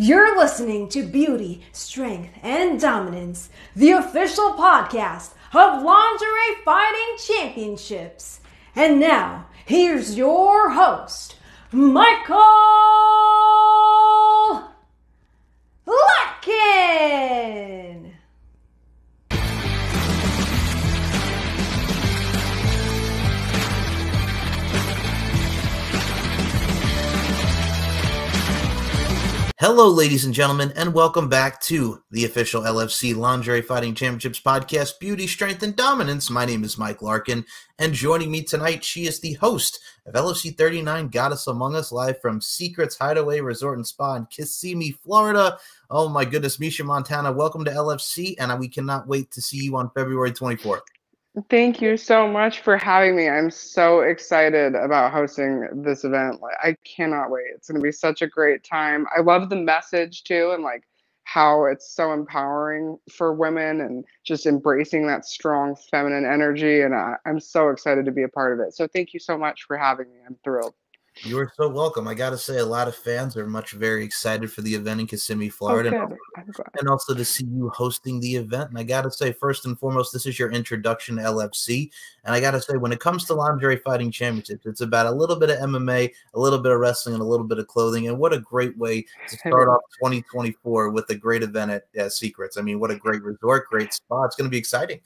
You're listening to Beauty, Strength, and Dominance, the official podcast of Lingerie Fighting Championships. And now, here's your host, Michael Larkin. Hello, ladies and gentlemen, and welcome back to the official LFC Lingerie Fighting Championships podcast, Beauty, Strength, and Dominance. My name is Mike Larkin, and joining me tonight, she is the host of LFC 39 Goddess Among Us, live from Secrets Hideaway Resort and Spa in Kissimmee, Florida. Oh my goodness, Misha Montana, welcome to LFC, and we cannot wait to see you on February 24th. Thank you so much for having me. I'm so excited about hosting this event. I cannot wait. It's going to be such a great time. I love the message too and like how it's so empowering for women and just embracing that strong feminine energy and I, I'm so excited to be a part of it. So thank you so much for having me. I'm thrilled. You are so welcome. I got to say, a lot of fans are much very excited for the event in Kissimmee, Florida, Oh, and, good. And also to see you hosting the event. And I got to say, first and foremost, this is your introduction to LFC. And I got to say, when it comes to lingerie fighting championships, it's about a little bit of MMA, a little bit of wrestling, and a little bit of clothing. And what a great way to start off 2024 with a great event at uh, Secrets. I mean, what a great resort, great spot. It's going to be exciting.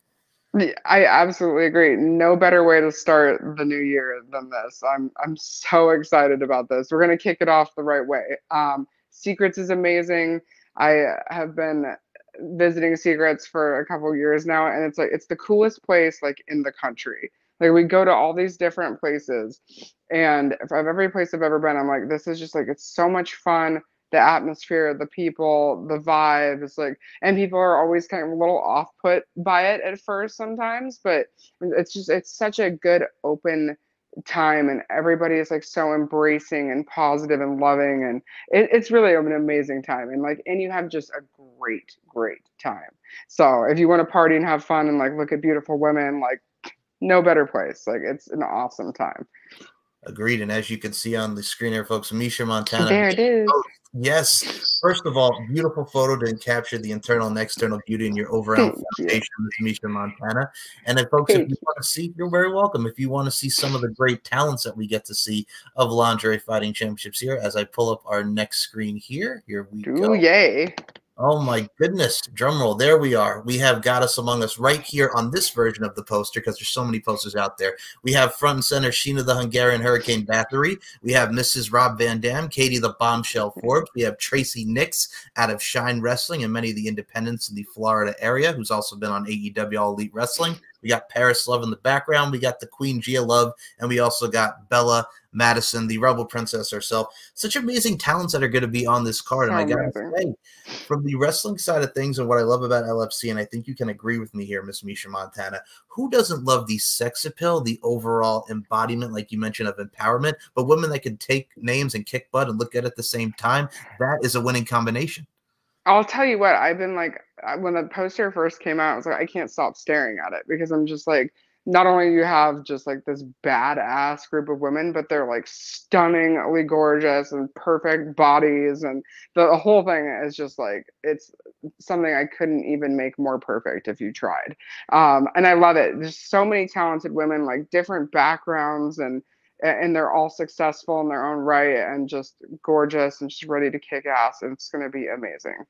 I absolutely agree. No better way to start the new year than this. I'm I'm so excited about this. We're gonna kick it off the right way. Um, Secrets is amazing. I have been visiting Secrets for a couple years now, and it's like it's the coolest place like in the country. Like we go to all these different places, and of every place I've ever been, I'm like, this is just like it's so much fun. The atmosphere, the people, the vibe. It's like and people are always kind of a little off put by it at first sometimes but it's just it's such a good open time and everybody is like so embracing and positive and loving and it, it's really an amazing time and like and you have just a great great time so if you want to party and have fun and like look at beautiful women like no better place like it's an awesome time Agreed. And as you can see on the screen here, folks, Misha Montana. there it is Yes. First of all, beautiful photo to capture the internal and external beauty in your overall Thank foundation with Misha Montana. And then, folks, if Thank you want to see, you're very welcome. If you want to see some of the great talents that we get to see of lingerie fighting championships here, as I pull up our next screen here, here we Ooh, go. yay Oh my goodness. Drum roll. There we are. We have Goddess Among Us right here on this version of the poster because there's so many posters out there. We have front and center Sheena the Hungarian Hurricane Bathory. We have Mrs. Rob Van Dam, Katie the Bombshell Forbes. We have Tracy Nix out of Shine Wrestling and many of the independents in the Florida area, who's also been on AEW All Elite Wrestling. We got Paris Love in the background. We got the Queen Gia Love, and we also got Bella Madison, the Rebel Princess herself. Such amazing talents that are going to be on this card. And I So got to say, from the wrestling side of things and what I love about LFC, and I think you can agree with me here, Miss Misha Montana, who doesn't love the sex appeal, the overall embodiment, like you mentioned, of empowerment, but women that can take names and kick butt and look good at the same time, that is a winning combination. I'll tell you what, I've been like, uh, when the poster first came out, I was like, I can't stop staring at it because I'm just like, not only you have just like this badass group of women, but they're like stunningly gorgeous and perfect bodies. And the, whole thing is just like, it's something I couldn't even make more perfect if you tried. Um, and I love it. There's so many talented women, like different backgrounds and, and they're all successful in their own right and just gorgeous and just ready to kick ass. And It's going to be amazing.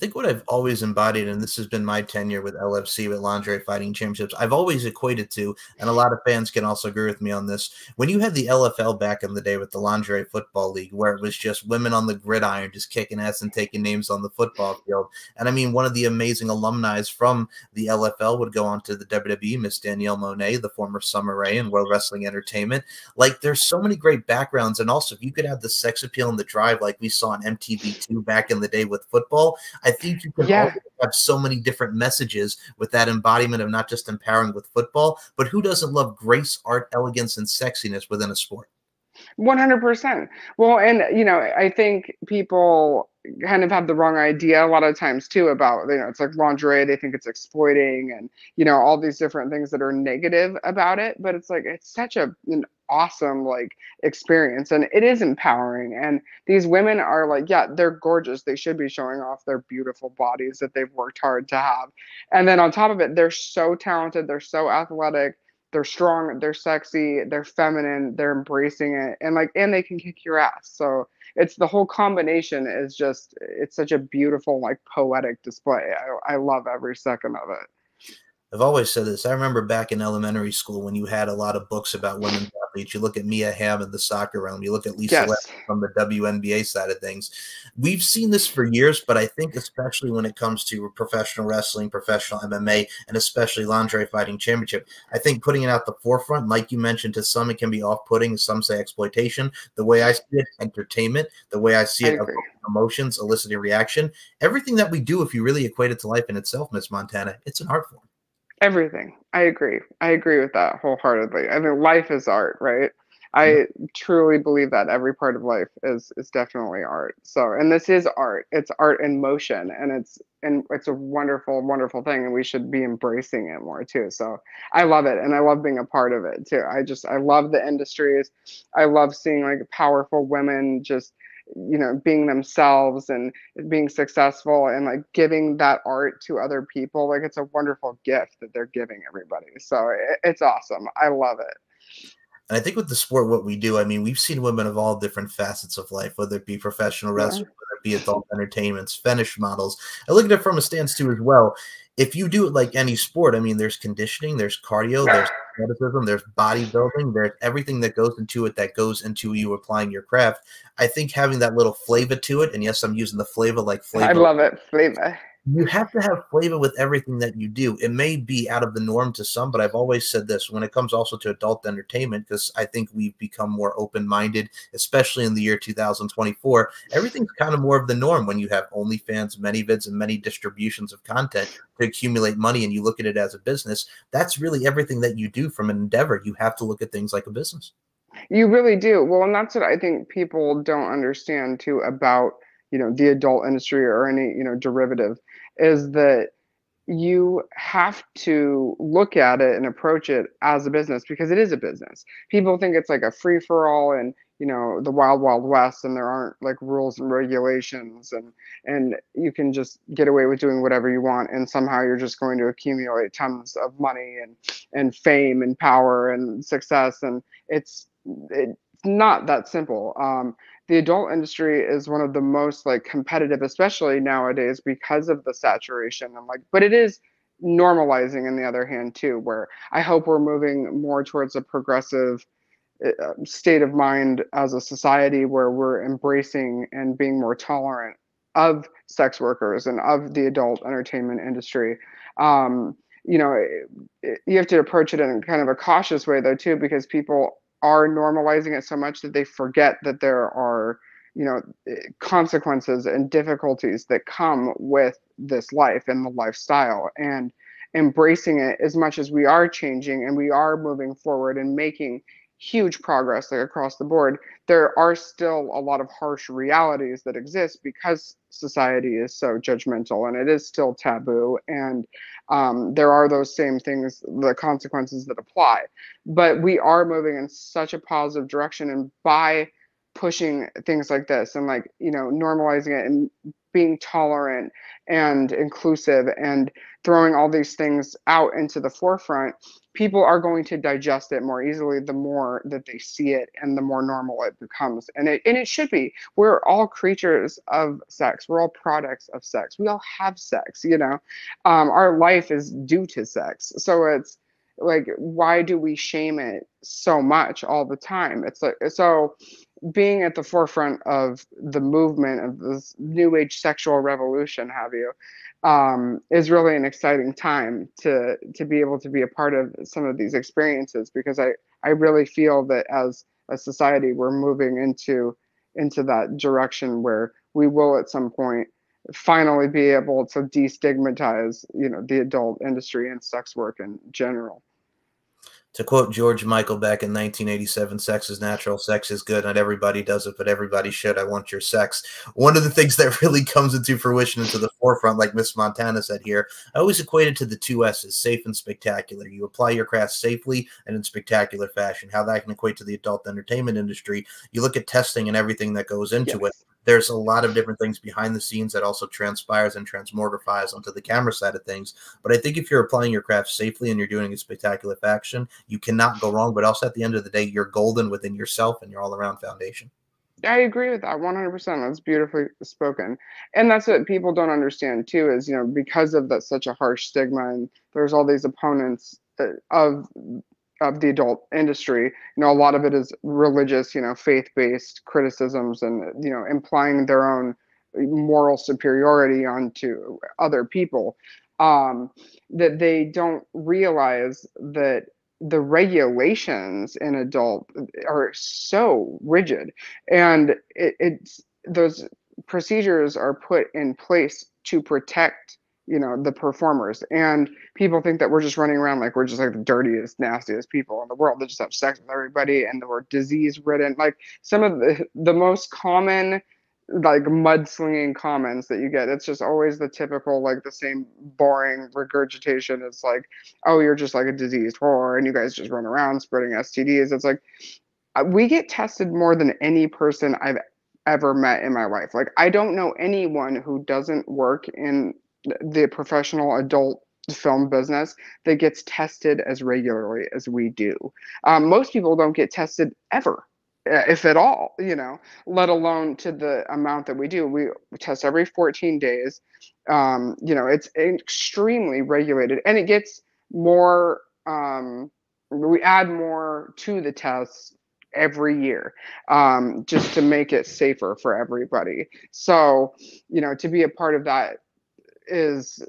Think what I've always embodied, and this has been my tenure with LFC with Lingerie Fighting Championships, I've always equated to, and a lot of fans can also agree with me on this. When you had the LFL back in the day with the Lingerie Football League, where it was just women on the gridiron just kicking ass and taking names on the football field, and I mean, one of the amazing alumni from the LFL would go on to the WWE, Miss Danielle Moinet, the former Summer Rae and World Wrestling Entertainment. Like, there's so many great backgrounds, and also if you could have the sex appeal and the drive, like we saw on MTV2 back in the day with football. I think you can Yeah. have so many different messages with that embodiment of not just empowering with football, but who doesn't love grace, art, elegance, and sexiness within a sport? 100%. Well, and you know, I think people kind of have the wrong idea a lot of times too about you know it's like lingerie they think it's exploiting and you know all these different things that are negative about it but it's like it's such a an awesome like experience and it is empowering and these women are like yeah they're gorgeous they should be showing off their beautiful bodies that they've worked hard to have. And then on top of it they're so talented they're so athletic they're strong they're sexy they're feminine they're embracing it and like and they can kick your ass. So it's the whole combination is just it's such a beautiful like poetic display. I, I love every second of it I've always said this. I remember back in elementary school when you had a lot of books about women athletes. You look at Mia Hamm in the soccer realm. You look at Lisa yes. from the WNBA side of things. We've seen this for years, but I think especially when it comes to professional wrestling, professional MMA, and especially lingerie fighting championship, I think putting it out the forefront, like you mentioned, to some it can be off-putting. Some say exploitation. The way I see it, entertainment. The way I see I it, emotions, eliciting reaction. Everything that we do, if you really equate it to life in itself, Miss Montana, it's an art form. Everything. I agree. I agree with that wholeheartedly. I mean, life is art, right? I truly believe that every part of life is is definitely art. So, and this is art. It's art in motion, and it's and it's a wonderful, wonderful thing, and we should be embracing it more too. So, I love it, and I love being a part of it too. I just I love the industries. I love seeing like powerful women just you know being themselves and being successful and like giving that art to other people like it's a wonderful gift that they're giving everybody. So it, it's awesome. I love it and I think with the sport, what we do, I mean, we've seen women of all different facets of life, whether it be professional wrestlers, yeah. whether it be adult entertainments, fetish models. I look at it from a stance too as well. If you do it like any sport, I mean, there's conditioning, there's cardio, there's athleticism, there's bodybuilding, there's everything that goes into it that goes into you applying your craft. I think having that little flavor to it, and yes, I'm using the flavor like flavor. I love it, flavor you have to have flavor with everything that you do. It may be out of the norm to some, but I've always said this when it comes also to adult entertainment, because I think we've become more open minded, especially in the year 2024. Everything's kind of more of the norm when you have OnlyFans, ManyVids, and many distributions of content to accumulate money and you look at it as a business. That's really everything that you do from an endeavor. You have to look at things like a business. You really do. Well, and that's what I think people don't understand too about you know the adult industry or any you know derivative is that you have to look at it and approach it as a business because it is a business. People think it's like a free for all and you know the wild wild west and there aren't like rules and regulations and and you can just get away with doing whatever you want and somehow you're just going to accumulate tons of money and and fame and power and success and it's it's not that simple. Um, the adult industry is one of the most like competitive especially nowadays because of the saturation and like but it is normalizing in the other hand too where i hope we're moving more towards a progressive uh, state of mind as a society where we're embracing and being more tolerant of sex workers and of the adult entertainment industry. Um, you know it, it, you have to approach it in kind of a cautious way though too because people are normalizing it so much that they forget that there are you know eh, consequences and difficulties that come with this life and the lifestyle. And embracing it as much as we are changing and we are moving forward and making huge progress like across the board. There are still a lot of harsh realities that exist because society is so judgmental and it is still taboo and um, there are those same things the consequences that apply. But we are moving in such a positive direction and by pushing things like this and like you know normalizing it and being tolerant and inclusive and throwing all these things out into the forefront, people are going to digest it more easily the more that they see it and the more normal it becomes. And it and it should be. We're all creatures of sex. We're all products of sex. We all have sex, you know. Um, our life is due to sex. So it's like why do we shame it so much all the time? It's like so being at the forefront of the movement of this new age sexual revolution have you um, is really an exciting time to to be able to be a part of some of these experiences because i i really feel that as a society we're moving into into that direction where we will at some point finally be able to destigmatize you know the adult industry and sex work in general To quote George Michael back in 1987, sex is natural, sex is good. Not everybody does it, but everybody should. I want your sex. One of the things that really comes into fruition into the forefront, like Miss Montana said here, I always equate it to the two S's safe and spectacular. You apply your craft safely and in spectacular fashion. How that can equate to the adult entertainment industry. You look at testing and everything that goes into yes. it there's a lot of different things behind the scenes that also transpires and transmortifies onto the camera side of things. But I think if you're applying your craft safely and you're doing a spectacular fashion, you cannot go wrong. But also at the end of the day, you're golden within yourself and your all around foundation. I agree with that 100%. That's beautifully spoken. And that's what people don't understand too is, you know, because of that such a harsh stigma and there's all these opponents uh, of of the adult industry you know a lot of it is religious you know faith-based criticisms and you know implying their own moral superiority onto other people um, that they don't realize that the regulations in adult are so rigid. And it, it's those procedures are put in place to protect you know the performers. And people think that we're just running around like we're just like the dirtiest nastiest people in the world that just have sex with everybody and we're disease ridden like some of the the most common like mudslinging comments that you get. It's just always the typical like the same boring regurgitation. It's like oh you're just like a diseased whore and you guys just run around spreading stds it's like uh, we get tested more than any person i've ever met in my life. Like i don't know anyone who doesn't work in the professional adult film business that gets tested as regularly as we do. Um, most people don't get tested ever, if at all, you know, let alone to the amount that we do. We test every 14 days. Um, you know, it's extremely regulated and it gets more, um, we add more to the tests every year um, just to make it safer for everybody. So, you know, to be a part of that is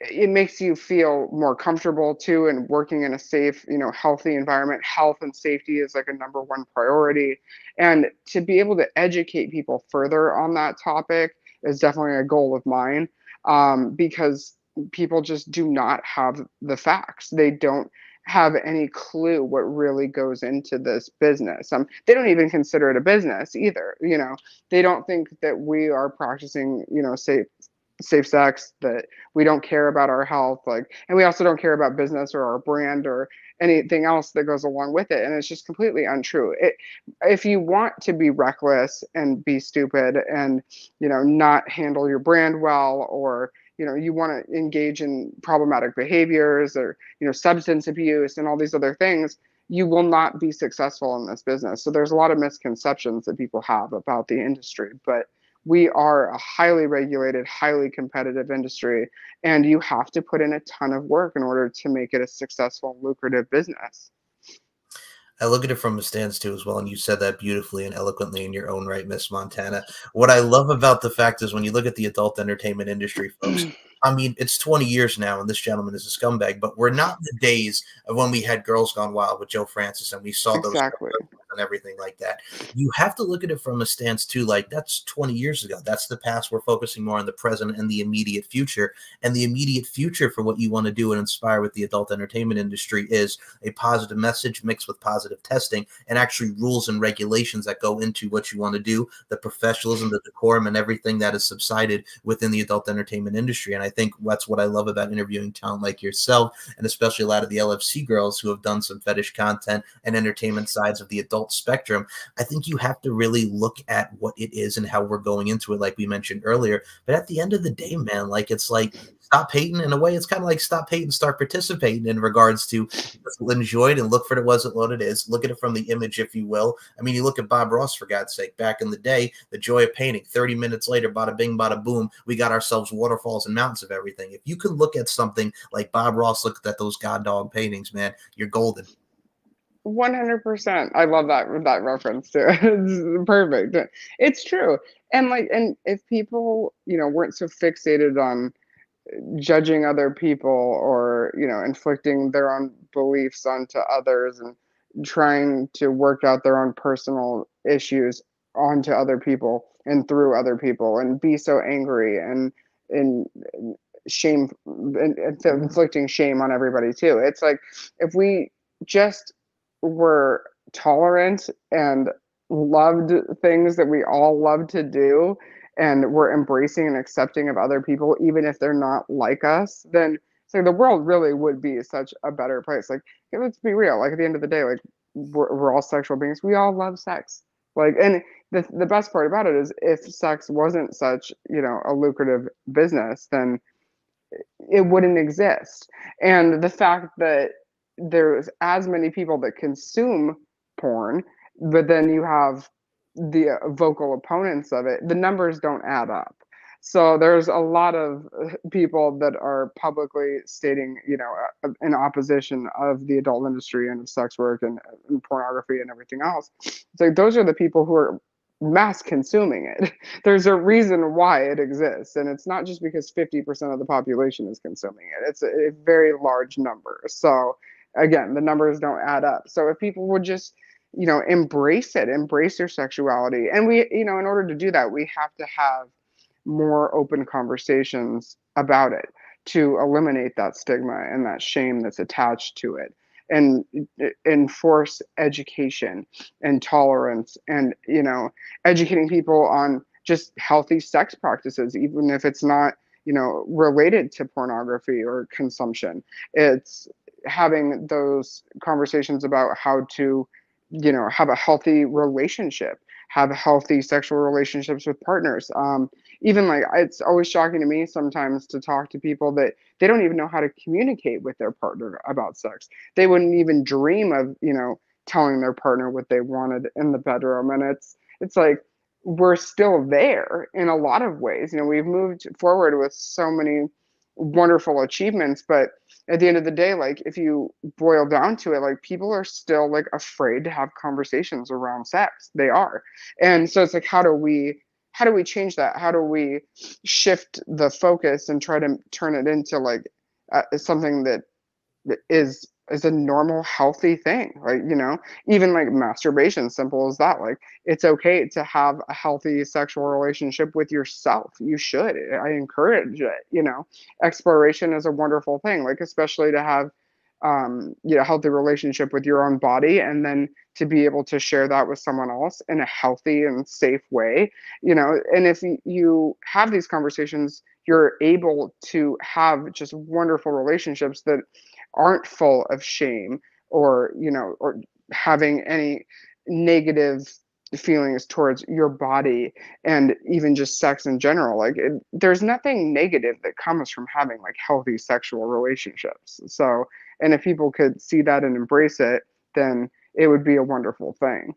it makes you feel more comfortable too and working in a safe you know healthy environment health and safety is like a number one priority and to be able to educate people further on that topic is definitely a goal of mine um, because people just do not have the facts they don't have any clue what really goes into this business. Um, they don't even consider it a business either. You know, they don't think that we are practicing, you know, safe safe sex that we don't care about our health like and we also don't care about business or our brand or anything else that goes along with it and it's just completely untrue. It if you want to be reckless and be stupid and you know not handle your brand well or you know you want to engage in problematic behaviors or you know substance abuse and all these other things you will not be successful in this business. So there's a lot of misconceptions that people have about the industry but we are a highly regulated, highly competitive industry, and you have to put in a ton of work in order to make it a successful, lucrative business. I look at it from a stance too as well, and you said that beautifully and eloquently in your own right, Miss Montana. What I love about the fact is when you look at the adult entertainment industry, folks, I mean, it's 20 years now, and this gentleman is a scumbag, but we're not in the days of when we had Girls Gone Wild with Joe Francis and we saw those exactly. And everything like that. You have to look at it from a stance too, like that's 20 years ago. That's the past. We're focusing more on the present and the immediate future. And the immediate future for what you want to do and inspire with the adult entertainment industry is a positive message mixed with positive testing and actually rules and regulations that go into what you want to do, the professionalism, the decorum, and everything that is subsided within the adult entertainment industry. And I think that's what I love about interviewing talent like yourself, and especially a lot of the LFC girls who have done some fetish content and entertainment sides of the adult spectrum. I think you have to really look at what it is and how we're going into it, like we mentioned earlier. But at the end of the day, man, like it's like stop hating in a way. It's kind of like stop hating, start participating in regards to enjoy it and look for it wasn't what it is. Look at it from the image, if you will. I mean, you look at Bob Ross for God's sake. Back in the day, the joy of painting. Thirty minutes later, bada bing, bada boom, we got ourselves waterfalls and mountains of everything. If you can look at something like Bob Ross, look at those god dog paintings, man, you're golden. One hundred percent. I love that that reference too. it's perfect. It's true. And like, and if people, you know, weren't so fixated on judging other people or you know inflicting their own beliefs onto others and trying to work out their own personal issues onto other people and through other people and be so angry and and shame and, inflicting shame on everybody too it's like if we just were tolerant and loved things that we all love to do and we're embracing and accepting of other people even if they're not like us then so the world really would be such a better place. Like let's be real. Like at the end of the day like we're, we're all sexual beings. We all love sex. Like and the, the best part about it is if sex wasn't such you know a lucrative business then it wouldn't exist. And the fact that there's as many people that consume porn but then you have the uh, vocal opponents of it the numbers don't add up. So there's a lot of uh, people that are publicly stating you know uh, in opposition of the adult industry and of sex work and, and pornography and everything else. It's like those are the people who are mass consuming it. There's a reason why it exists and it's not just because 50% of the population is consuming it. It's a, a very large number. So again the numbers don't add up. So if people would just you know embrace it embrace your sexuality and we you know in order to do that we have to have more open conversations about it to eliminate that stigma and that shame that's attached to it and enforce education and tolerance and you know educating people on just healthy sex practices even if it's not you know related to pornography or consumption. It's having those conversations about how to you know have a healthy relationship have healthy sexual relationships with partners. Um, even like it's always shocking to me sometimes to talk to people that they don't even know how to communicate with their partner about sex. They wouldn't even dream of you know telling their partner what they wanted in the bedroom. And it's it's like we're still there in a lot of ways. You know we've moved forward with so many wonderful achievements but at the end of the day like if you boil down to it like people are still like afraid to have conversations around sex. They are. And so it's like how do we how do we change that? How do we shift the focus and try to turn it into like uh, something that is is a normal healthy thing like you know even like masturbation simple as that like it's okay to have a healthy sexual relationship with yourself you should i encourage it you know exploration is a wonderful thing like especially to have um you know healthy relationship with your own body and then to be able to share that with someone else in a healthy and safe way you know and if you have these conversations you're able to have just wonderful relationships that aren't full of shame or you know or having any negative feelings towards your body and even just sex in general. Like it, there's nothing negative that comes from having like healthy sexual relationships. So and if people could see that and embrace it then it would be a wonderful thing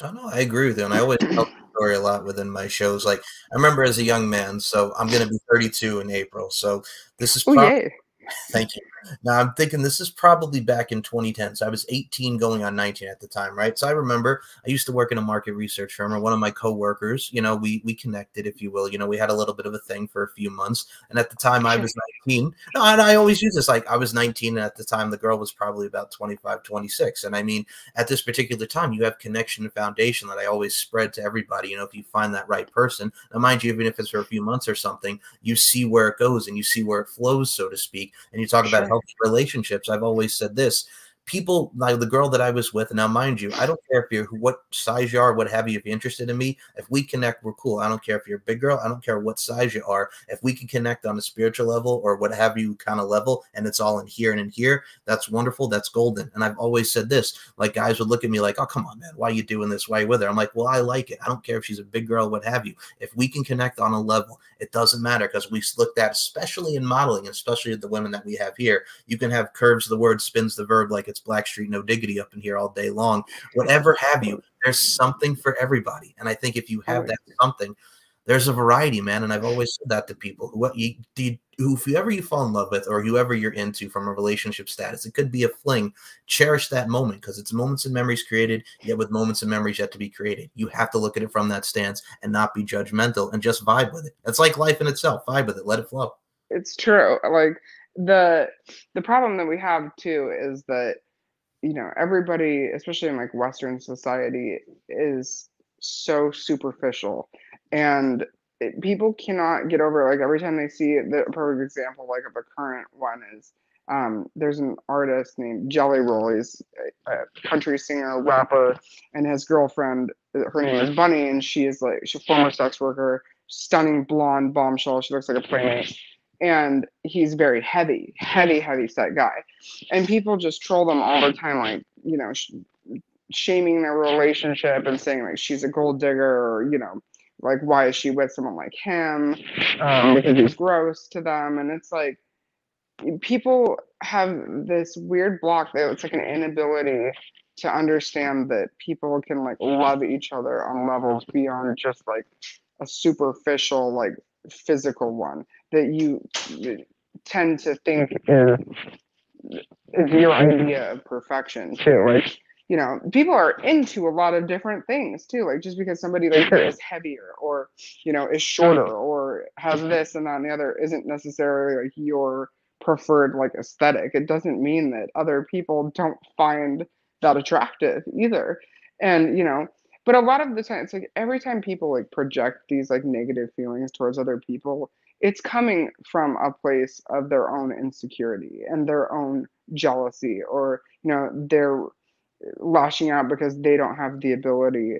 I know I agree with you, and I always tell the story a lot within my shows. Like I remember as a young man, so I'm going to be 32 in April. So this is oh, probably, Thank you. Now I'm thinking this is probably back in 2010. So I was 18 going on 19 at the time, right? So I remember I used to work in a market research firm, or one of my coworkers, you know, we we connected, if you will. You know, we had a little bit of a thing for a few months. And at the time I was 19. No, and I always use this like I was 19, and at the time the girl was probably about 25, 26. And I mean, at this particular time, you have connection and foundation that I always spread to everybody. You know, if you find that right person, now mind you, even if it's for a few months or something, you see where it goes and you see where it flows, so to speak. And you talk sure. about healthy relationships. I've always said this people like the girl that I was with. And now, mind you, I don't care if you're what size you are, what have you. If you're interested in me, if we connect, we're cool. I don't care if you're a big girl. I don't care what size you are. If we can connect on a spiritual level or what have you kind of level, and it's all in here and in here, that's wonderful. That's golden. And I've always said this: like guys would look at me like, "Oh, come on, man, why are you doing this? Why are you with her?" I'm like, "Well, I like it. I don't care if she's a big girl, what have you. If we can connect on a level, it doesn't matter because we looked at, especially in modeling, especially the women that we have here. You can have curves the word, spins the verb like it's Blackstreet No diggity up in here all day long, whatever have you. There's something for everybody, and I think if you have that something, there's a variety, man. And I've always said that to people. Who you, you, whoever you fall in love with, or whoever you're into from a relationship status, it could be a fling. Cherish that moment because it's moments and memories created, yet with moments and memories yet to be created. You have to look at it from that stance and not be judgmental and just vibe with it. It's like life in itself. Vibe with it. Let it flow. It's true. Like the the problem that we have too is that you know everybody especially in like western society is so superficial and it, people cannot get over like every time they see the perfect example like of a current one is um, there's an artist named Jelly Roll. He's a, a country singer, rapper, and his girlfriend, her name is Bunny, and she is like she's a former sex worker, stunning blonde bombshell. She looks like a playmate. And he's very heavy, heavy, heavy set guy. And people just troll them all the time, like, you know, sh- shaming their relationship and saying, like, she's a gold digger or, you know, like, why is she with someone like him? Um, because he's gross to them. And it's like, people have this weird block that it's like an inability to understand that people can like love each other on levels beyond just like a superficial like physical one that you tend to think is, is your idea of perfection. Too like you know people are into a lot of different things too like just because somebody like is heavier or you know is shorter mm-hmm. or has this and that and the other isn't necessarily like your preferred like aesthetic. It doesn't mean that other people don't find that attractive either. And you know but a lot of the time it's like every time people like project these like negative feelings towards other people it's coming from a place of their own insecurity and their own jealousy or you know they're lashing out because they don't have the ability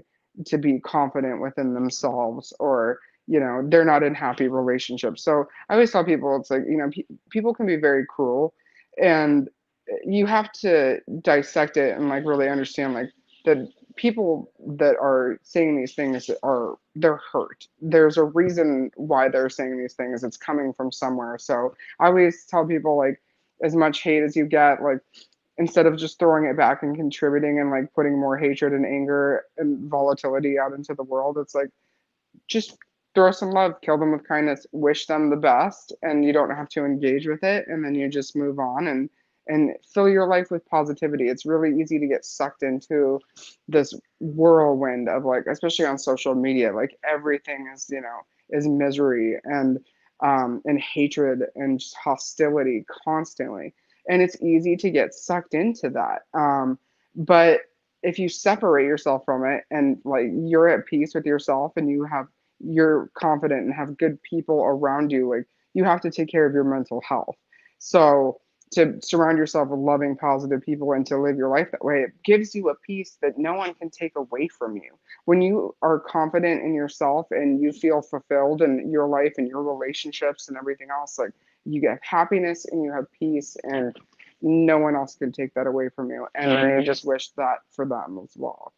to be confident within themselves or you know they're not in happy relationships. So i always tell people it's like you know pe- people can be very cruel and you have to dissect it and like really understand like that people that are saying these things are they're hurt. There's a reason why they're saying these things. It's coming from somewhere. So i always tell people like as much hate as you get like instead of just throwing it back and contributing and like putting more hatred and anger and volatility out into the world it's like just throw some love, kill them with kindness, wish them the best, and you don't have to engage with it, and then you just move on and and fill your life with positivity. It's really easy to get sucked into this whirlwind of like, especially on social media, like everything is you know is misery and um, and hatred and just hostility constantly, and it's easy to get sucked into that. Um, but if you separate yourself from it and like you're at peace with yourself and you have you're confident and have good people around you like you have to take care of your mental health so to surround yourself with loving positive people and to live your life that way it gives you a peace that no one can take away from you. When you are confident in yourself and you feel fulfilled in your life and your relationships and everything else like you get happiness and you have peace and no one else can take that away from you. And then mm-hmm. you just wish that for them as well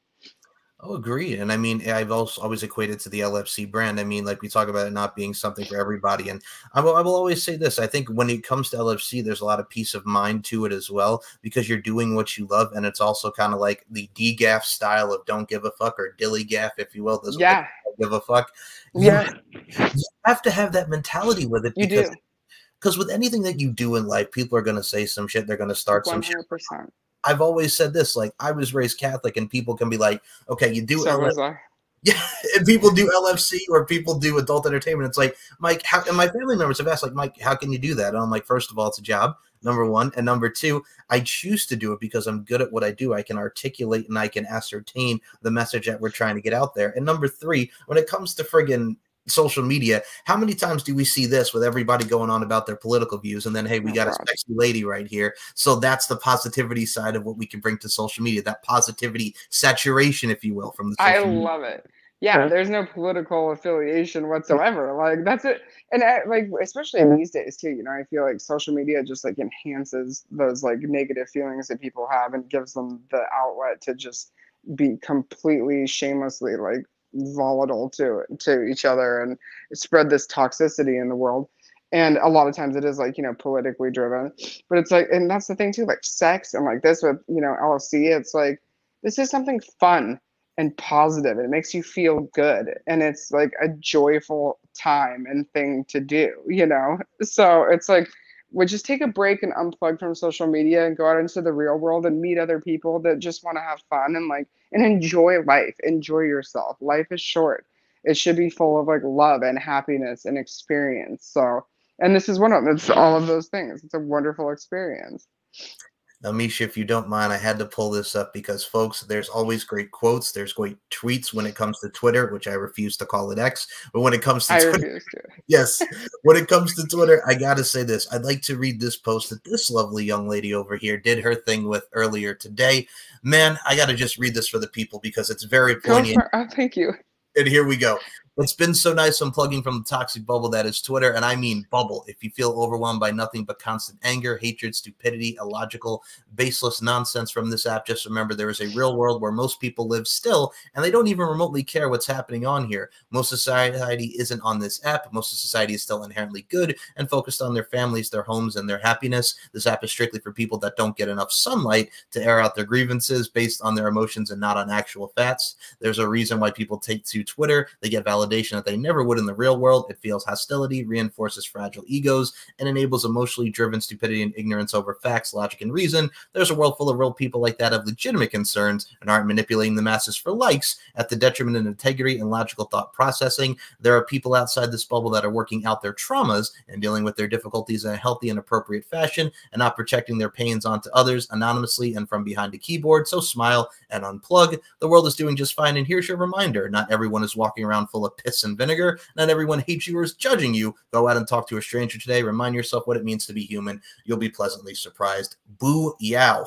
Oh, agreed. And I mean, eh, I've also always equated to the LFC brand. I mean, like we talk about it not being something for everybody. And I will, I will always say this I think when it comes to LFC, there's a lot of peace of mind to it as well because you're doing what you love. And it's also kind of like the DGAF style of don't give a fuck or dilly gaff, if you will. This yeah. give a fuck. Yeah. You have to have that mentality with it. You because, do. Because with anything that you do in life, people are going to say some shit. They're going to start 100%. some shit. I've always said this, like I was raised Catholic, and people can be like, okay, you do so LF- yeah, and people do LFC or people do adult entertainment. It's like, Mike, how and my family members have asked, like, Mike, how can you do that? And I'm like, first of all, it's a job, number one. And number two, I choose to do it because I'm good at what I do. I can articulate and I can ascertain the message that we're trying to get out there. And number three, when it comes to friggin' social media, how many times do we see this with everybody going on about their political views? And then, hey, we oh, got God. a sexy lady right here. So that's the positivity side of what we can bring to social media, that positivity saturation, if you will, from the I love media. it. Yeah, there's no political affiliation whatsoever. Like that's it, and I, like especially in these days too. You know, I feel like social media just like enhances those like negative feelings that people have and gives them the outlet to just be completely shamelessly like volatile to to each other and spread this toxicity in the world. And a lot of times it is like you know politically driven. But it's like and that's the thing too like sex and like this with you know lfc it's like this is something fun and positive. It makes you feel good. And it's like a joyful time and thing to do you know? So it's like would just take a break and unplug from social media and go out into the real world and meet other people that just want to have fun and like and enjoy life. Enjoy yourself. Life is short. It should be full of like love and happiness and experience. So and this is one of it's all of those things. It's a wonderful experience Now, Misha, if you don't mind, I had to pull this up because, folks, there's always great quotes. There's great tweets when it comes to Twitter, which I refuse to call it X. But when it comes to I Twitter, to. yes, when it comes to Twitter, I got to say this. I'd like to read this post that this lovely young lady over here did her thing with earlier today. Man, I got to just read this for the people because it's very poignant. oh, thank you. And here we go. It's been so nice unplugging from the toxic bubble that is Twitter, and I mean bubble. If you feel overwhelmed by nothing but constant anger, hatred, stupidity, illogical, baseless nonsense from this app, just remember there is a real world where most people live still, and they don't even remotely care what's happening on here. Most society isn't on this app. Most of society is still inherently good and focused on their families, their homes, and their happiness. This app is strictly for people that don't get enough sunlight to air out their grievances based on their emotions and not on actual facts. There's a reason why people take to Twitter. They get validation that they never would in the real world. It feels hostility, reinforces fragile egos, and enables emotionally driven stupidity and ignorance over facts, logic, and reason. There's a world full of real people like that have legitimate concerns and aren't manipulating the masses for likes at the detriment of integrity and logical thought processing. There are people outside this bubble that are working out their traumas and dealing with their difficulties in a healthy and appropriate fashion and not projecting their pains onto others anonymously and from behind a keyboard. So smile and unplug. The world is doing just fine. And here's your reminder not everyone is walking around full of piss and vinegar. Not everyone hates you or is judging you. Go out and talk to a stranger today. Remind yourself what it means to be human. You'll be pleasantly surprised. Boo yow.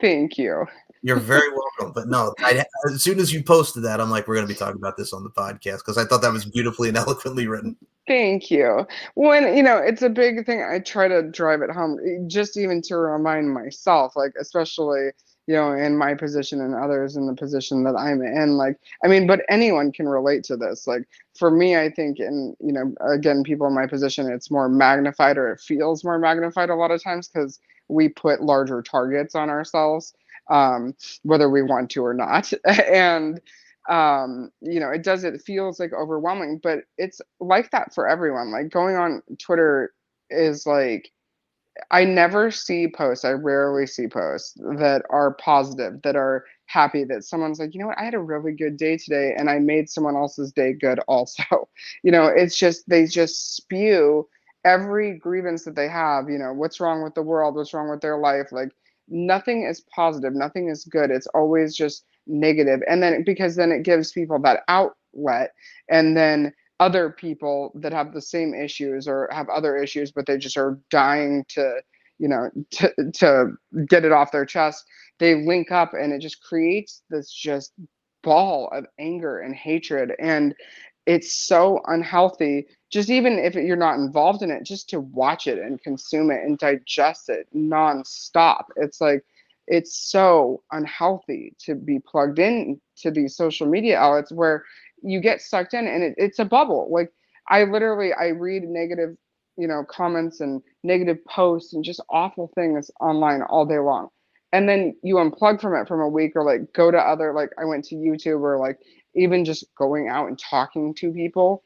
Thank you. You're very welcome. But no, I, as soon as you posted that, I'm like, we're going to be talking about this on the podcast because I thought that was beautifully and eloquently written. Thank you. When you know, it's a big thing. I try to drive it home, just even to remind myself, like especially you know, in my position and others in the position that I'm in. Like, I mean, but anyone can relate to this. Like, for me, I think, and, you know, again, people in my position, it's more magnified or it feels more magnified a lot of times because we put larger targets on ourselves, um, whether we want to or not. and, um, you know, it does, it feels like overwhelming, but it's like that for everyone. Like, going on Twitter is like, I never see posts, I rarely see posts that are positive, that are happy, that someone's like, you know what, I had a really good day today and I made someone else's day good also. You know, it's just, they just spew every grievance that they have, you know, what's wrong with the world, what's wrong with their life. Like, nothing is positive, nothing is good. It's always just negative. And then, because then it gives people that outlet. And then, other people that have the same issues or have other issues, but they just are dying to, you know, to, to get it off their chest. They link up and it just creates this just ball of anger and hatred. And it's so unhealthy, just even if you're not involved in it, just to watch it and consume it and digest it nonstop. It's like, it's so unhealthy to be plugged in to these social media outlets where you get sucked in and it, it's a bubble. Like i literally i read negative you know comments and negative posts and just awful things online all day long. And then you unplug from it from a week or like go to other like i went to youtube or like even just going out and talking to people.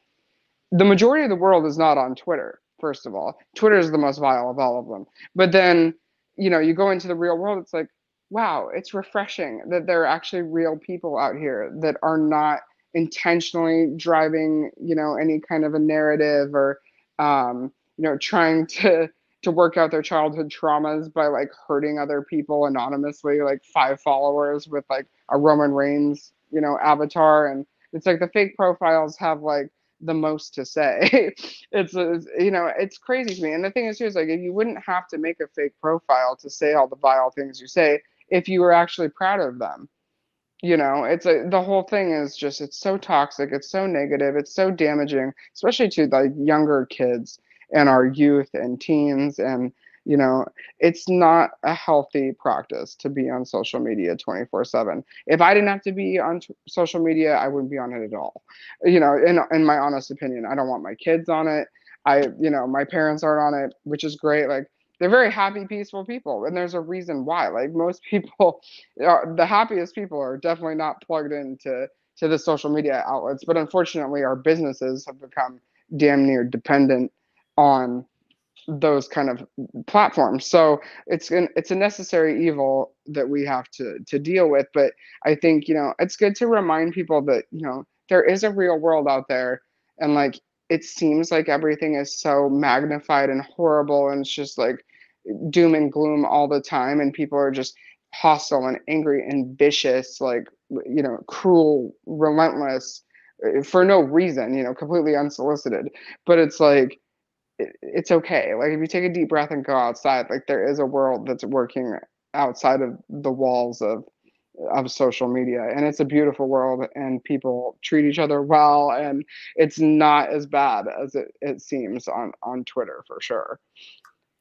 The majority of the world is not on twitter first of all. Twitter is the most vile of all of them. But then you know you go into the real world it's like wow it's refreshing that there are actually real people out here that are not intentionally driving you know any kind of a narrative or um, you know trying to to work out their childhood traumas by like hurting other people anonymously like five followers with like a roman reigns you know avatar. And it's like the fake profiles have like the most to say. It's, it's you know it's crazy to me. And the thing is too is like you wouldn't have to make a fake profile to say all the vile things you say if you were actually proud of them you know it's a the whole thing is just it's so toxic it's so negative it's so damaging especially to the younger kids and our youth and teens and you know it's not a healthy practice to be on social media 24 7 if i didn't have to be on t- social media i wouldn't be on it at all. You know in, in my honest opinion i don't want my kids on it. I you know my parents aren't on it which is great like they're very happy, peaceful people, and there's a reason why. Like most people, are, the happiest people are definitely not plugged into to the social media outlets. But unfortunately, our businesses have become damn near dependent on those kind of platforms. So it's an, it's a necessary evil that we have to to deal with. But I think you know it's good to remind people that you know there is a real world out there, and like it seems like everything is so magnified and horrible, and it's just like doom and gloom all the time and people are just hostile and angry and vicious like you know cruel relentless uh, for no reason you know completely unsolicited. But it's like it's okay. Like if you take a deep breath and go outside like there is a world that's working outside of the walls of of social media and it's a beautiful world and people treat each other well and it's not as bad as it, it seems on on twitter for sure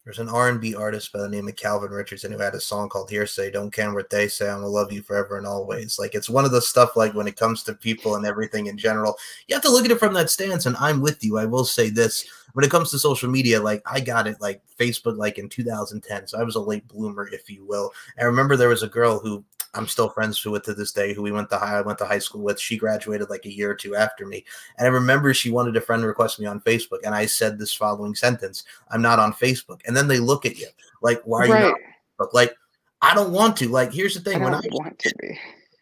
there's an R&B artist by the name of Calvin Richardson who had a song called Hearsay, Don't Care What They Say, I'm gonna love you forever and always. Like it's one of the stuff like when it comes to people and everything in general, you have to look at it from that stance. And I'm with you. I will say this when it comes to social media, like I got it like Facebook like in 2010. So I was a late bloomer, if you will. I remember there was a girl who I'm still friends with to this day, who we went to high, I went to high school with. She graduated like a year or two after me. And I remember she wanted a friend request me on Facebook. And I said this following sentence I'm not on Facebook. And then they look at you like, why are right. you not? Like, I don't want to. Like, here's the thing: I when I want to be,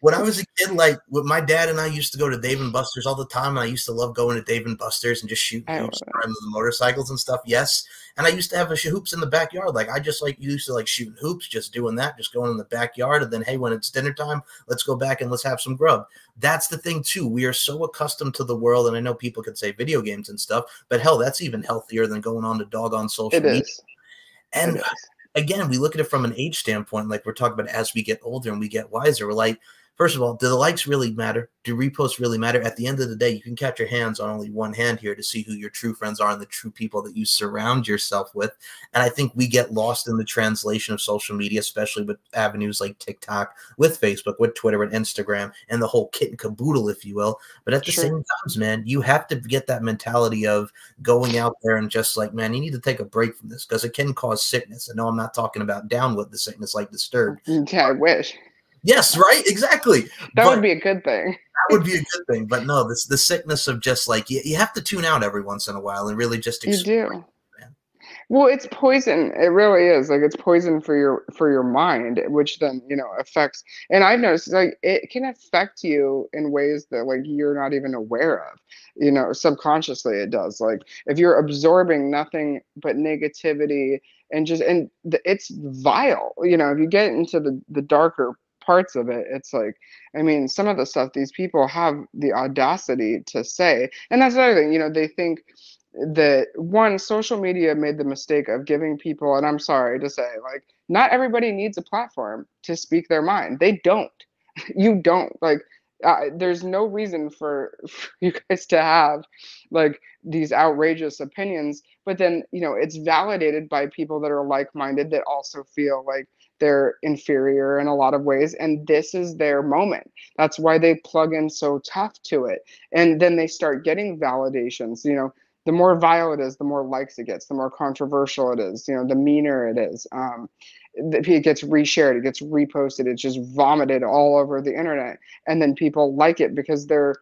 when I was a kid, like with my dad and I used to go to Dave and Buster's all the time, and I used to love going to Dave and Buster's and just shooting hoops the motorcycles and stuff. Yes, and I used to have a hoops in the backyard. Like I just like used to like shooting hoops, just doing that, just going in the backyard, and then hey, when it's dinner time, let's go back and let's have some grub. That's the thing too. We are so accustomed to the world, and I know people could say video games and stuff, but hell, that's even healthier than going on to dog on social it media. Is. And again, we look at it from an age standpoint, like we're talking about as we get older and we get wiser. We're like, First of all, do the likes really matter? Do reposts really matter? At the end of the day, you can catch your hands on only one hand here to see who your true friends are and the true people that you surround yourself with. And I think we get lost in the translation of social media, especially with avenues like TikTok, with Facebook, with Twitter and Instagram, and the whole kit and caboodle, if you will. But at the sure. same time, man, you have to get that mentality of going out there and just like, man, you need to take a break from this because it can cause sickness. And no, I'm not talking about down with the sickness like disturbed. Yeah, I wish. Yes, right, exactly. That but would be a good thing. that would be a good thing, but no, this the sickness of just like you, you have to tune out every once in a while and really just explore. You do. Well, it's poison. It really is. Like it's poison for your for your mind, which then you know affects. And I've noticed like it can affect you in ways that like you're not even aware of. You know, subconsciously it does. Like if you're absorbing nothing but negativity and just and the, it's vile. You know, if you get into the the darker parts of it it's like i mean some of the stuff these people have the audacity to say and that's another thing you know they think that one social media made the mistake of giving people and i'm sorry to say like not everybody needs a platform to speak their mind. They don't. You don't. Like uh, there's no reason for, for you guys to have like these outrageous opinions but then you know it's validated by people that are like-minded that also feel like they're inferior in a lot of ways and this is their moment. That's why they plug in so tough to it. And then they start getting validations you know the more vile it is the more likes it gets the more controversial it is you know the meaner it is. Um, it gets reshared it gets reposted it's just vomited all over the internet and then people like it because they're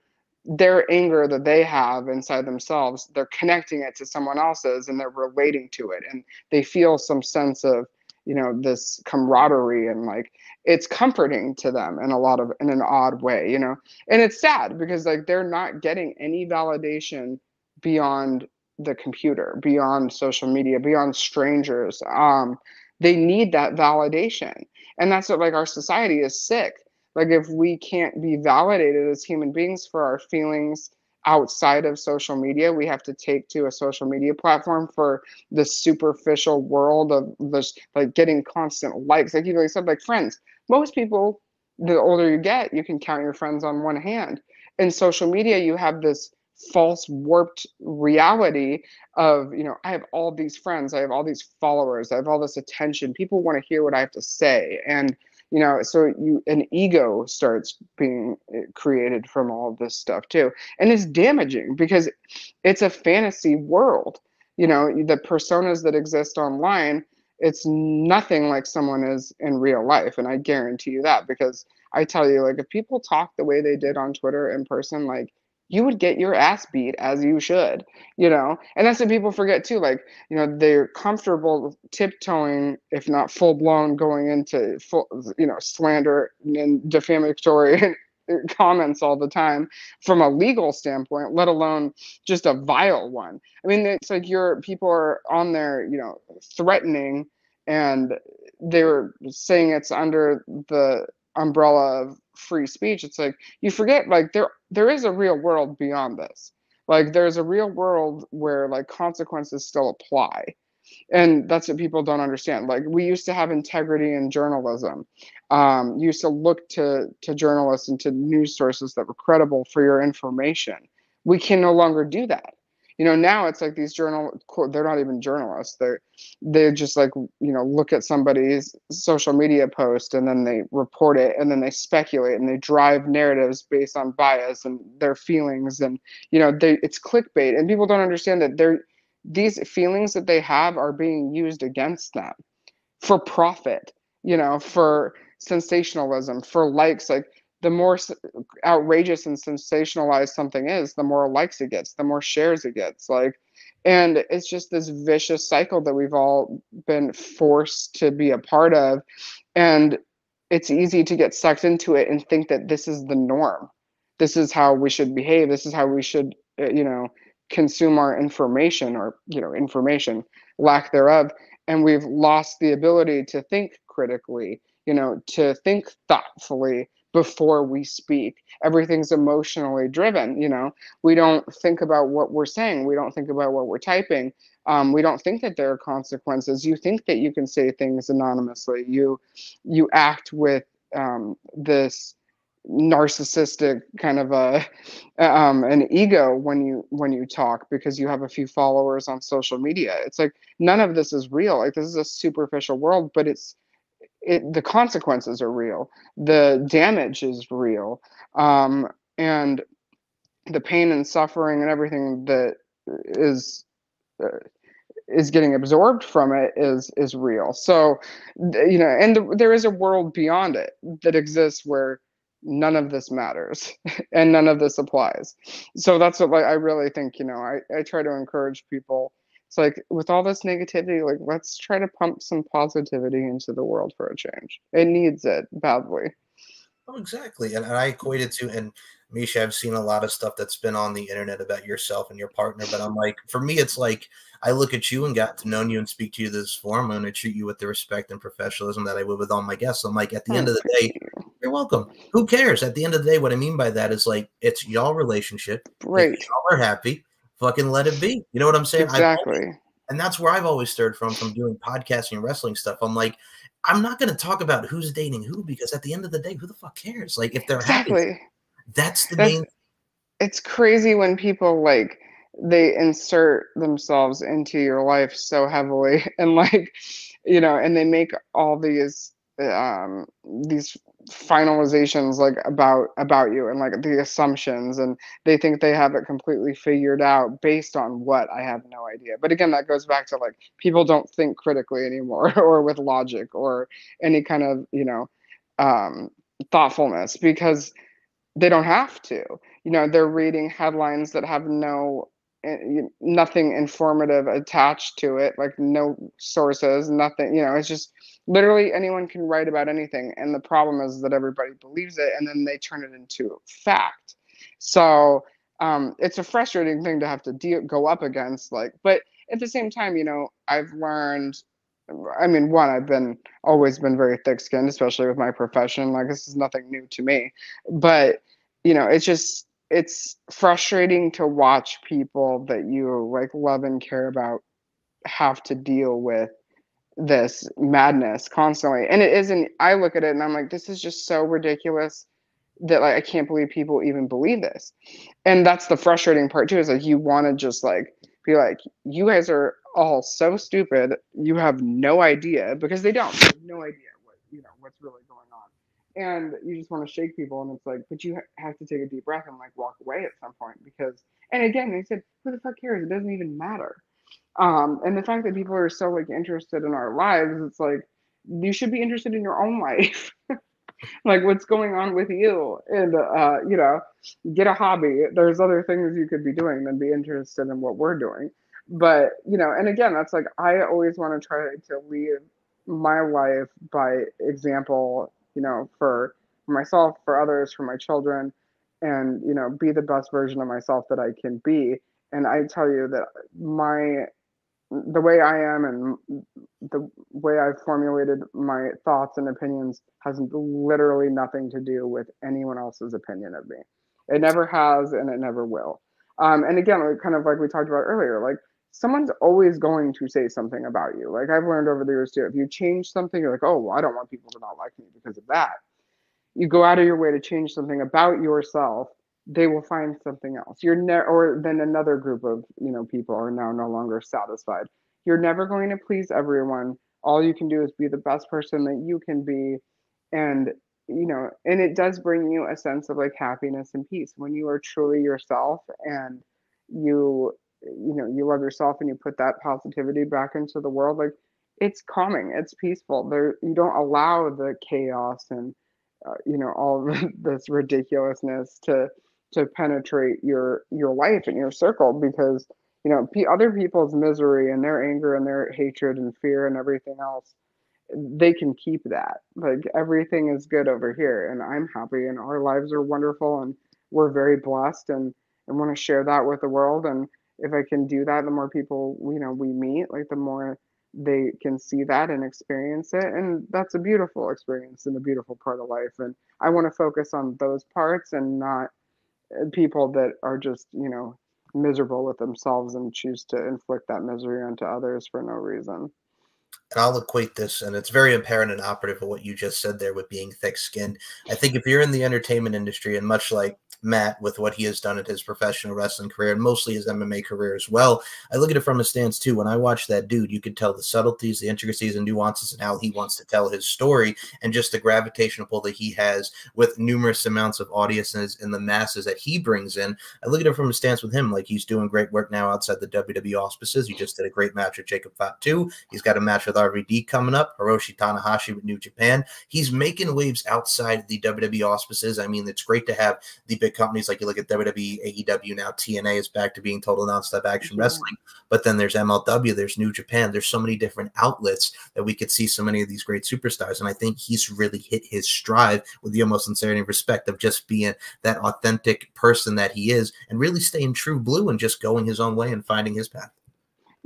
their anger that they have inside themselves they're connecting it to someone else's and they're relating to it and they feel some sense of you know this camaraderie and like it's comforting to them in a lot of in an odd way you know? And it's sad because like they're not getting any validation beyond the computer beyond social media beyond strangers. Um they need that validation. And that's what like our society is sick. Like if we can't be validated as human beings for our feelings outside of social media we have to take to a social media platform for the superficial world of this like getting constant likes. Like you said like friends. Most people the older you get you can count your friends on one hand. In social media you have this false warped reality of you know i have all these friends i have all these followers i have all this attention. People want to hear what i have to say. And you know so you an ego starts being eh, created from all this stuff too. And it's damaging because it's a fantasy world. You know the personas that exist online it's nothing like someone is in real life and i guarantee you that because i tell you like if people talk the way they did on twitter in person like you would get your ass beat as you should, you know? And that's what people forget too. Like, you know, they're comfortable tiptoeing, if not full blown, going into full, you know, slander and defamatory comments all the time from a legal standpoint, let alone just a vile one. I mean, it's like your people are on there, you know, threatening and they were saying it's under the umbrella of free speech it's like you forget like there there is a real world beyond this. Like there's a real world where like consequences still apply. And that's what people don't understand. Like we used to have integrity in journalism. Um, used to look to to journalists and to news sources that were credible for your information. We can no longer do that you know now it's like these journal they're not even journalists. They're they just like you know look at somebody's social media post and then they report it and then they speculate and they drive narratives based on bias and their feelings and you know they it's clickbait and people don't understand that they're these feelings that they have are being used against them for profit you know for sensationalism for likes like the more outrageous and sensationalized something is, the more likes it gets, the more shares it gets. Like, and it's just this vicious cycle that we've all been forced to be a part of. And it's easy to get sucked into it and think that this is the norm. This is how we should behave. This is how we should, uh, you know, consume our information or, you know, information, lack thereof. And we've lost the ability to think critically, you know, to think thoughtfully, before we speak. Everything's emotionally driven, you know. We don't think about what we're saying. We don't think about what we're typing. Um, we don't think that there are consequences. You think that you can say things anonymously. You you act with um, this narcissistic kind of a um, an ego when you when you talk because you have a few followers on social media. It's like none of this is real. Like this is a superficial world, but it's it, the consequences are real, the damage is real, um, and the pain and suffering and everything that is uh, is getting absorbed from it is is real. So, you know, and the, there is a world beyond it that exists where none of this matters and none of this applies. So that's what like I really think. You know, I I try to encourage people it's like with all this negativity, like let's try to pump some positivity into the world for a change. It needs it badly. Oh, exactly. And, and I equate it to, and Misha, I've seen a lot of stuff that's been on the internet about yourself and your partner, but I'm like, for me, it's like I look at you and got to know you and speak to you this. I'm going to treat you with the respect and professionalism that I would with all my guests. I'm like, at the end of the day, you're welcome. Who cares? At the end of the day, what I mean by that is like, it's y'all relationship. Right. y'all are happy fucking let it be. You know what I'm saying? Exactly. Always, and that's where I've always stirred from from doing podcasting and wrestling stuff. I'm like, I'm not going to talk about who's dating who because at the end of the day, who the fuck cares? Like if they're exactly. happy, that's the that's, main. It's crazy when people like they insert themselves into your life so heavily and like you know and they make all these um these finalizations like about about you and like the assumptions and they think they have it completely figured out based on what? I have no idea. But again that goes back to like people don't think critically anymore or with logic or any kind of you know um thoughtfulness because they don't have to. You know they're reading headlines that have no nothing informative attached to it like no sources nothing you know it's just literally anyone can write about anything and the problem is that everybody believes it and then they turn it into fact. So um, it's a frustrating thing to have to deal, go up against like but at the same time you know i've learned i mean one i've been always been very thick skinned especially with my profession like this is nothing new to me but you know it's just it's frustrating to watch people that you like love and care about have to deal with this madness constantly. And it isn't, I look at it and I'm like, this is just so ridiculous that like I can't believe people even believe this. And that's the frustrating part too, is like you want to just like be like, you guys are all so stupid. You have no idea because they don't. They have no idea what you know what's really going on. And you just want to shake people, and it's like, but you have to take a deep breath and like walk away at some point because. And again, they said, who the fuck cares? It doesn't even matter. Um, and the fact that people are so like interested in our lives, it's like you should be interested in your own life. like what's going on with you and uh, you know get a hobby there's other things you could be doing than be interested in what we're doing but you know and again that's like i always want to try to lead my life by example you know for myself for others for my children and you know be the best version of myself that i can be and i tell you that my the way I am and the way I've formulated my thoughts and opinions has literally nothing to do with anyone else's opinion of me. It never has, and it never will. Um, and again, kind of like we talked about earlier, like someone's always going to say something about you. Like I've learned over the years too, if you change something, you're like, oh, well, I don't want people to not like me because of that. You go out of your way to change something about yourself, they will find something else. You're never, or then another group of you know people are now no longer satisfied. You're never going to please everyone. All you can do is be the best person that you can be, and you know, and it does bring you a sense of like happiness and peace when you are truly yourself and you you know you love yourself and you put that positivity back into the world like it's calming it's peaceful there you don't allow the chaos and uh, you know all this ridiculousness to to penetrate your your life and your circle because you know other people's misery and their anger and their hatred and fear and everything else they can keep that. Like everything is good over here, and I'm happy, and our lives are wonderful, and we're very blessed, and and want to share that with the world. And if I can do that, the more people you know we meet, like the more they can see that and experience it, and that's a beautiful experience and a beautiful part of life. And I want to focus on those parts and not uh, people that are just you know miserable with themselves and choose to inflict that misery onto others for no reason and I'll equate this, and it's very apparent and operative of what you just said there with being thick skinned. I think if you're in the entertainment industry, and much like Matt with what he has done in his professional wrestling career and mostly his MMA career as well. I look at it from a stance too. When I watch that dude, you can tell the subtleties, the intricacies, and nuances, and how he wants to tell his story, and just the gravitational pull that he has with numerous amounts of audiences and the masses that he brings in. I look at it from a stance with him, like he's doing great work now outside the WWE auspices. He just did a great match with Jacob Fatu. He's got a match with RVD coming up. Hiroshi Tanahashi with New Japan. He's making waves outside the WWE auspices. I mean, it's great to have the big companies like you look at WWE, AEW now, TNA is back to being total nonstop action mm-hmm. wrestling. But then there's MLW, there's New Japan, there's so many different outlets that we could see so many of these great superstars. And I think he's really hit his stride with the almost sincerity and respect of just being that authentic person that he is and really staying true blue and just going his own way and finding his path.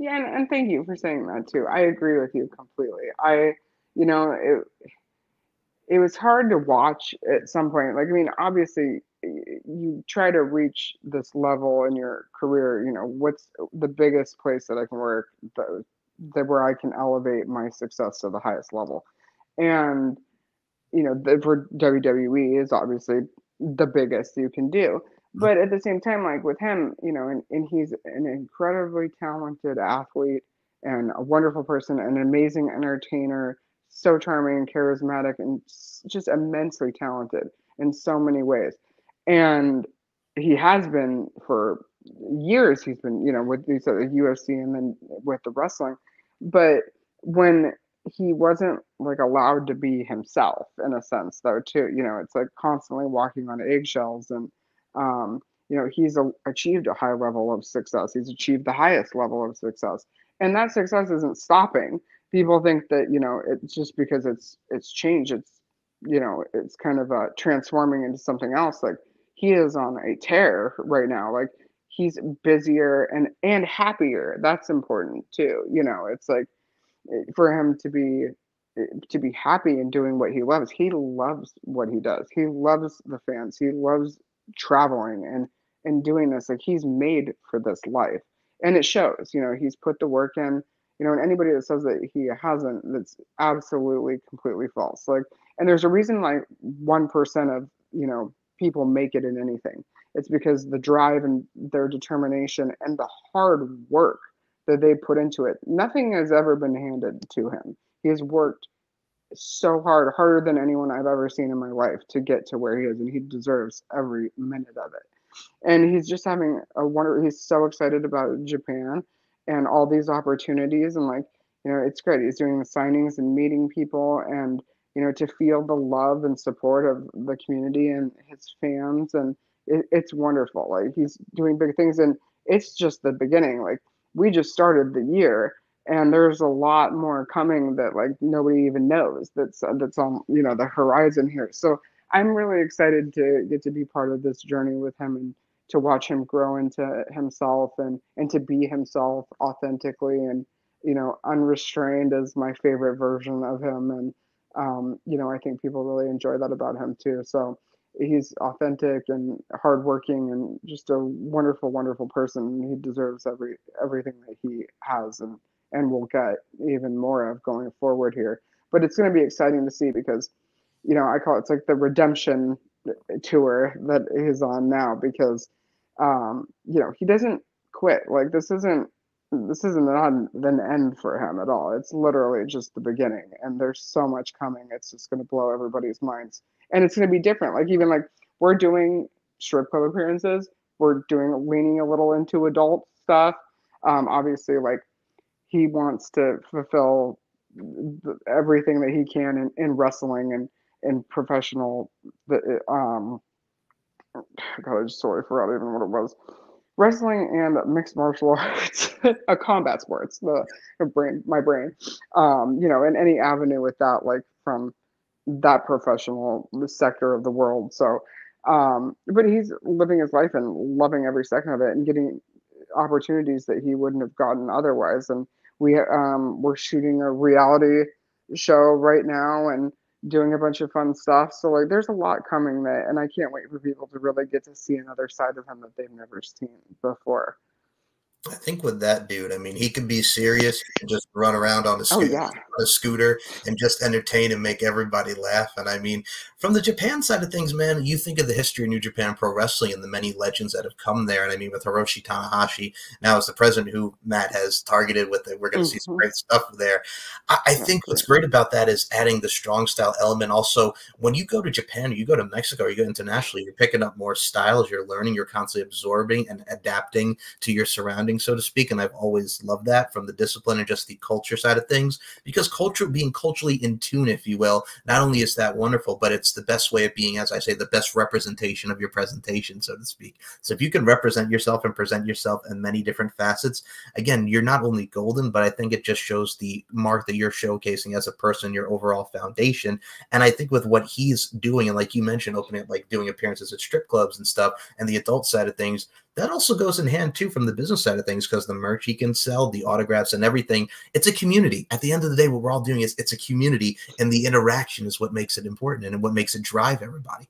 Yeah, and, and thank you for saying that too. I agree with you completely. I, you know, it it was hard to watch at some point. Like, I mean, obviously, you try to reach this level in your career you know what's the biggest place that i can work that, that where i can elevate my success to the highest level and you know the, for wwe is obviously the biggest you can do but at the same time like with him you know and, and he's an incredibly talented athlete and a wonderful person an amazing entertainer so charming and charismatic and just immensely talented in so many ways and he has been for years. He's been, you know, with these uh, UFC and then with the wrestling. But when he wasn't like allowed to be himself in a sense, though, too, you know, it's like constantly walking on eggshells and, um, you know, he's a, achieved a high level of success. He's achieved the highest level of success, and that success isn't stopping. People think that you know it's just because it's it's changed. It's you know it's kind of uh, transforming into something else. Like he is on a tear right now. Like he's busier and and happier. That's important too. You know, it's like eh, for him to be eh, to be happy and doing what he loves. He loves what he does. He loves the fans. He loves traveling and and doing this. Like he's made for this life, and it shows. You know, he's put the work in. You know, and anybody that says that he hasn't, that's absolutely completely false. Like, and there's a reason like one percent of you know people make it in anything. It's because the drive and their determination and the hard work that they put into it. Nothing has ever been handed to him. He has worked so hard, harder than anyone I've ever seen in my life to get to where he is, and he deserves every minute of it. And he's just having a wonder. He's so excited about Japan and all these opportunities, and like you know, it's great. He's doing the signings and meeting people, and you know, to feel the love and support of the community and his fans. And it, it's wonderful. Like he's doing big things and it's just the beginning. Like we just started the year and there's a lot more coming that like nobody even knows that's uh, that's on you know the horizon here so i'm really excited to get to be part of this journey with him and to watch him grow into himself and and to be himself authentically and you know, unrestrained is my favorite version of him, and um, you know, I think people really enjoy that about him too. So he's authentic and hardworking and just a wonderful, wonderful person. He deserves every everything that he has and and we'll get even more of going forward here. But it's going to be exciting to see because, you know, I call it, it's like the redemption tour that he's on now because, um, you know, he doesn't quit. Like this isn't this isn't an, an end for him at all. It's literally just the beginning, and there's so much coming. It's just going to blow everybody's minds, and it's going to be different. Like even like we're doing strip club appearances, we're doing leaning a little into adult stuff. Um, obviously, like he wants to fulfill everything that he can in, in wrestling and in professional. The um, God, I just totally forgot even what it was wrestling and mixed martial arts, a combat sports, the, the brain, my brain, um, you know, in any avenue with that, like from that professional sector of the world. So, um, but he's living his life and loving every second of it and getting opportunities that he wouldn't have gotten otherwise. And we, um, we're shooting a reality show right now and doing a bunch of fun stuff. So like there's a lot coming that and I can't wait for people to really get to see another side of him that they've never seen before. I think with that dude, I mean, he could be serious. He can just run around on a scooter, oh, yeah. on a scooter and just entertain and make everybody laugh. And I mean, from the Japan side of things, man, you think of the history of New Japan Pro Wrestling and the many legends that have come there. And I mean, with Hiroshi Tanahashi now as the president, who Matt has targeted with it, we're going to mm-hmm. see some mm-hmm. great stuff there. I, I think what's great about that is adding the strong style element. Also, when you go to Japan or you go to Mexico or you go internationally, you're picking up more styles, you're learning, you're constantly absorbing and adapting to your surroundings so to speak. And I've always loved that from the discipline and just the culture side of things, because culture, being culturally in tune, if you will, not only is that wonderful, but it's the best way of being, as I say, the best representation of your presentation, so to speak. So if you can represent yourself and present yourself in many different facets, again, you're not only golden, but I think it just shows the mark that you're showcasing as a person, your overall foundation. And I think with what he's doing, and like you mentioned, opening like doing appearances at strip clubs and stuff, and the adult side of things, that also goes in hand too from the business side of things because the merch he can sell, the autographs and everything. It's a community. At the end of the day, what we're all doing is it's a community, and the interaction is what makes it important and what makes it drive everybody.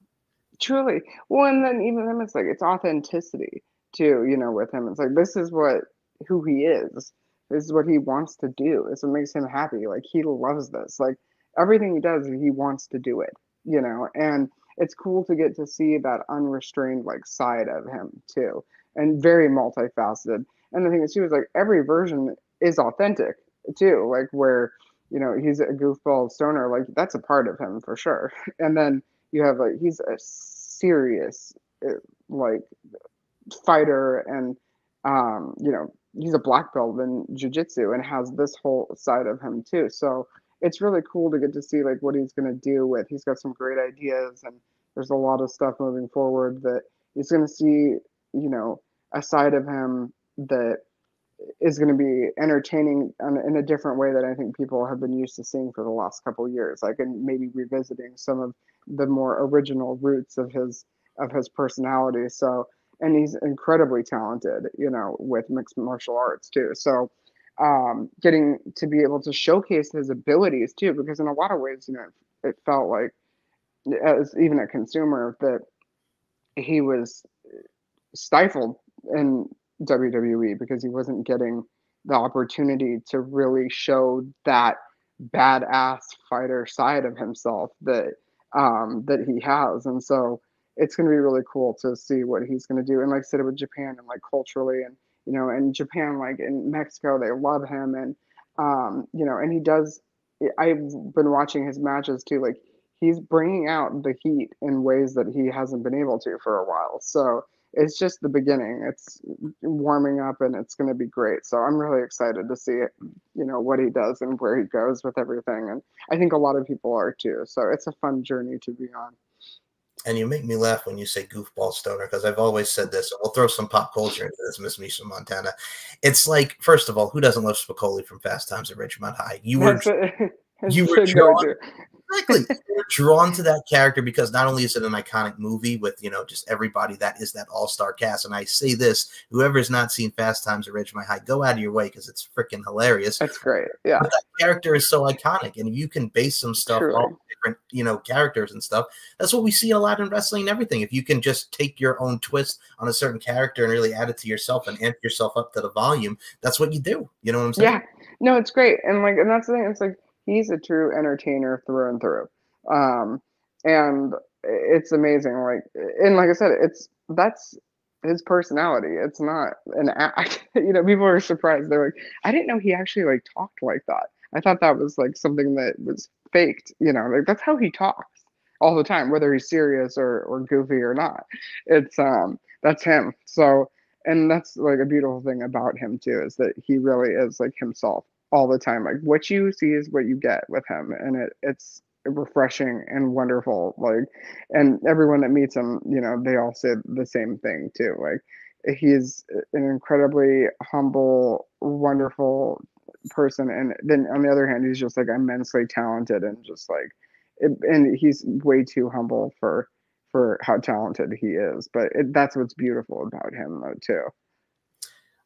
Truly. Well, and then even then, it's like it's authenticity too. You know, with him, it's like this is what who he is. This is what he wants to do. It's what makes him happy. Like he loves this. Like everything he does, he wants to do it. You know, and it's cool to get to see that unrestrained like side of him too and very multifaceted. And the thing is she was like every version is authentic too like where you know he's a goofball stoner like that's a part of him for sure. And then you have like he's a serious uh, like fighter and um you know he's a black belt in jiu-jitsu and has this whole side of him too. So it's really cool to get to see like what he's going to do with he's got some great ideas and there's a lot of stuff moving forward that he's going to see you know a side of him that is going to be entertaining in a different way that I think people have been used to seeing for the last couple years. Like, and maybe revisiting some of the more original roots of his of his personality. So, and he's incredibly talented, you know, with mixed martial arts too. So, um, getting to be able to showcase his abilities too, because in a lot of ways, you know, it felt like, as even a consumer, that he was stifled in WWE because he wasn't getting the opportunity to really show that badass fighter side of himself that um, that he has, and so it's going to be really cool to see what he's going to do. And like I said, with Japan and like culturally and you know, in Japan, like in Mexico, they love him, and um, you know, and he does. I've been watching his matches too. Like he's bringing out the heat in ways that he hasn't been able to for a while. So it's just the beginning. It's warming up, and it's going to be great. So I'm really excited to see it. You know what he does and where he goes with everything, and I think a lot of people are too. So it's a fun journey to be on and you make me laugh when you say goofball stoner because I've always said this. We'll throw some pop culture into this, Miss Misha Montana. It's like, first of all, who doesn't love Spicoli from Fast Times at Ridgemont High? You were you were drawn, exactly. You're drawn to that character because not only is it an iconic movie with you know just everybody that is that all star cast, and I say this: whoever has not seen Fast Times at Ridgemont High, go out of your way because it's freaking hilarious. That's great. Yeah, but that character is so iconic, and you can base some stuff on different you know characters and stuff. That's what we see a lot in wrestling and everything. If you can just take your own twist on a certain character and really add it to yourself and amp yourself up to the volume, that's what you do. You know what I'm saying? Yeah. No, it's great, and like, and that's the thing. It's like he's a true entertainer through and through. Um, and it's amazing. Like, and like I said, it's that's his personality. It's not an act. you know, people are surprised. They're like, I didn't know he actually like talked like that. I thought that was like something that was faked. You know, like that's how he talks all the time, whether he's serious or or goofy or not. It's um that's him. So and that's like a beautiful thing about him too is that he really is like himself all the time. Like what you see is what you get with him, and it it's refreshing and wonderful. Like, and everyone that meets him, you know, they all say the same thing too. Like, he's an incredibly humble, wonderful person, and then on the other hand, he's just like immensely talented and just like, it, and he's way too humble for for how talented he is. But it, that's what's beautiful about him, though, too.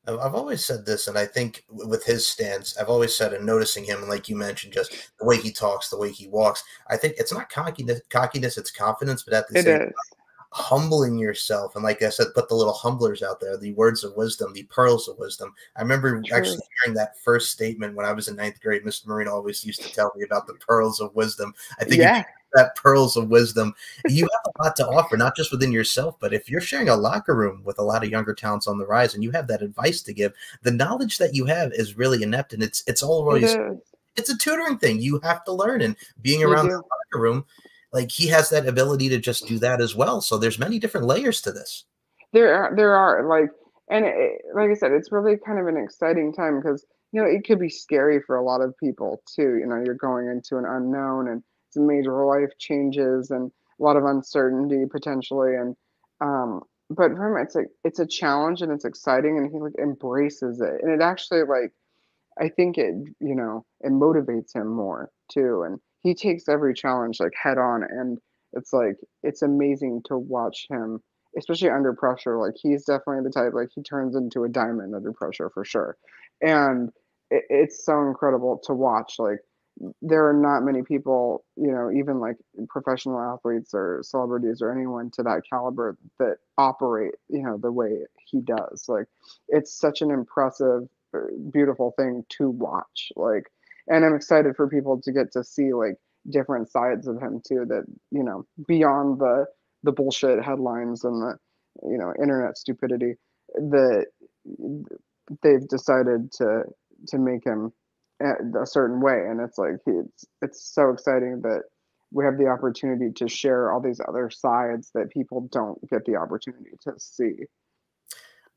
I've always said this, and I think with his stance, I've always said, and noticing him, and like you mentioned, just the way he talks, the way he walks, I think it's not cockiness, cockiness it's confidence, but at the it same is. time, humbling yourself. And like I said, put the little humblers out there, the words of wisdom, the pearls of wisdom. I remember True. actually hearing that first statement when I was in ninth grade. Mr. Marino always used to tell me about the pearls of wisdom. I think yeah that pearls of wisdom. You have a lot to offer, not just within yourself, but if you're sharing a locker room with a lot of younger talents on the rise, and you have that advice to give, the knowledge that you have is really inept, and it's it's always it it's a tutoring thing. You have to learn, and being around the locker room, like he has that ability to just do that as well. So there's many different layers to this. There are there are like, and it, like I said, it's really kind of an exciting time because you know it could be scary for a lot of people too. You know, you're going into an unknown and some major life changes and a lot of uncertainty potentially and um but for him it's like it's a challenge and it's exciting and he like embraces it and it actually like i think it you know it motivates him more too and he takes every challenge like head on and it's like it's amazing to watch him especially under pressure like he's definitely the type like he turns into a diamond under pressure for sure and it, it's so incredible to watch like there are not many people, you know, even like professional athletes or celebrities or anyone to that caliber that operate, you know, the way he does. Like, it's such an impressive, uh, beautiful thing to watch. Like, and I'm excited for people to get to see like different sides of him too. That you know, beyond the the bullshit headlines and the you know internet stupidity that they've decided to to make him a certain way and it's like it's it's so exciting that we have the opportunity to share all these other sides that people don't get the opportunity to see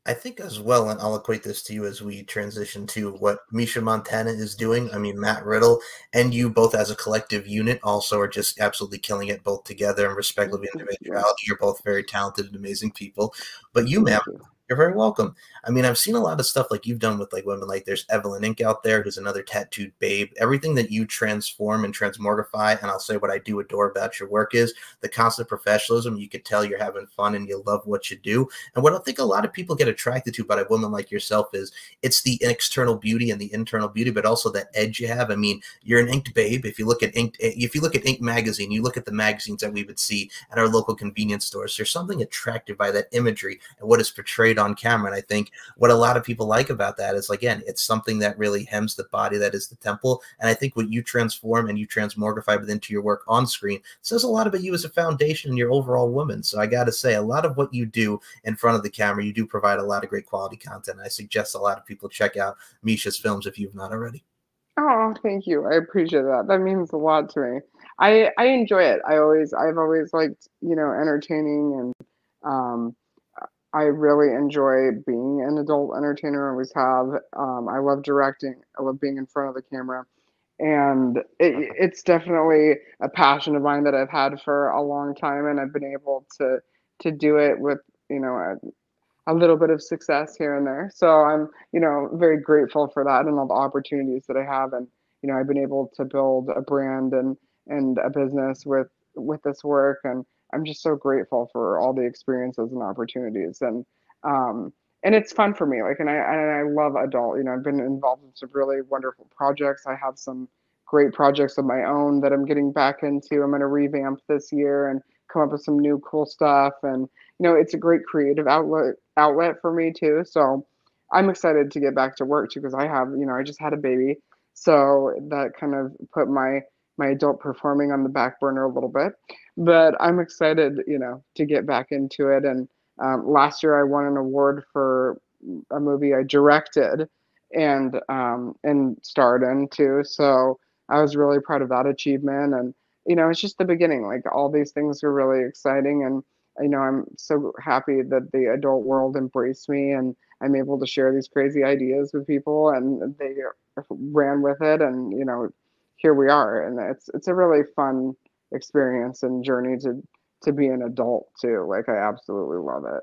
I think as well, and I'll equate this to you as we transition to what Misha Montana is doing. I mean, Matt Riddle and you both as a collective unit also are just absolutely killing it both together and respectively individuality. You're both very talented and amazing people. But you, ma'am, you're very welcome. I mean, I've seen a lot of stuff like you've done with like women like there's Evelyn Ink out there, who's another tattooed babe. Everything that you transform and transmorgify, and I'll say what I do adore about your work is the constant professionalism. You could tell you're having fun and you love what you do. And what I think a lot of people get attracted to about a woman like yourself is it's the external beauty and the internal beauty, but also that edge you have. I mean, you're an inked babe. If you look at Ink, eh, if you look at Ink magazine, you look at the magazines that we would see at our local convenience stores. There's something attractive by that imagery and what is portrayed on camera. And I think what a lot of people like about that is, again, it's something that really hems the body that is the temple. And I think what you transform and you transmogrify within to your work on screen says a lot about you as a foundation and your overall woman. So I got to say, a lot of what you do in front of the camera, you do provide a lot of great quality content. I suggest a lot of people check out Misha's films if you've not already. Oh, thank you. I appreciate that. That means a lot to me. I I enjoy it. I always I've always liked, you know, entertaining and um I really enjoy being an adult entertainer. I always have. Um, I love directing. I love being in front of the camera, and it, it's definitely a passion of mine that I've had for a long time, and I've been able to to do it with you know a, a little bit of success here and there. So I'm you know very grateful for that and all the opportunities that I have, and you know I've been able to build a brand and and a business with with this work and i'm just so grateful for all the experiences and opportunities. And um and it's fun for me like and i and i love adult you know i've been involved in some really wonderful projects. I have some great projects of my own that i'm getting back into. I'm going to revamp this year and come up with some new cool stuff. And you know it's a great creative outlet outlet for me too. So i'm excited to get back to work too because i have you know i just had a baby. So that kind of put my my adult performing on the back burner a little bit but i'm excited you know to get back into it. And um, last year i won an award for a movie i directed and um, and starred in too. So i was really proud of that achievement. And you know it's just the beginning. Like all these things are really exciting. And you know i'm so happy that the adult world embraced me and i'm able to share these crazy ideas with people and they ran with it. And you know here we are and it's it's a really fun experience and journey to to be an adult too like i absolutely love it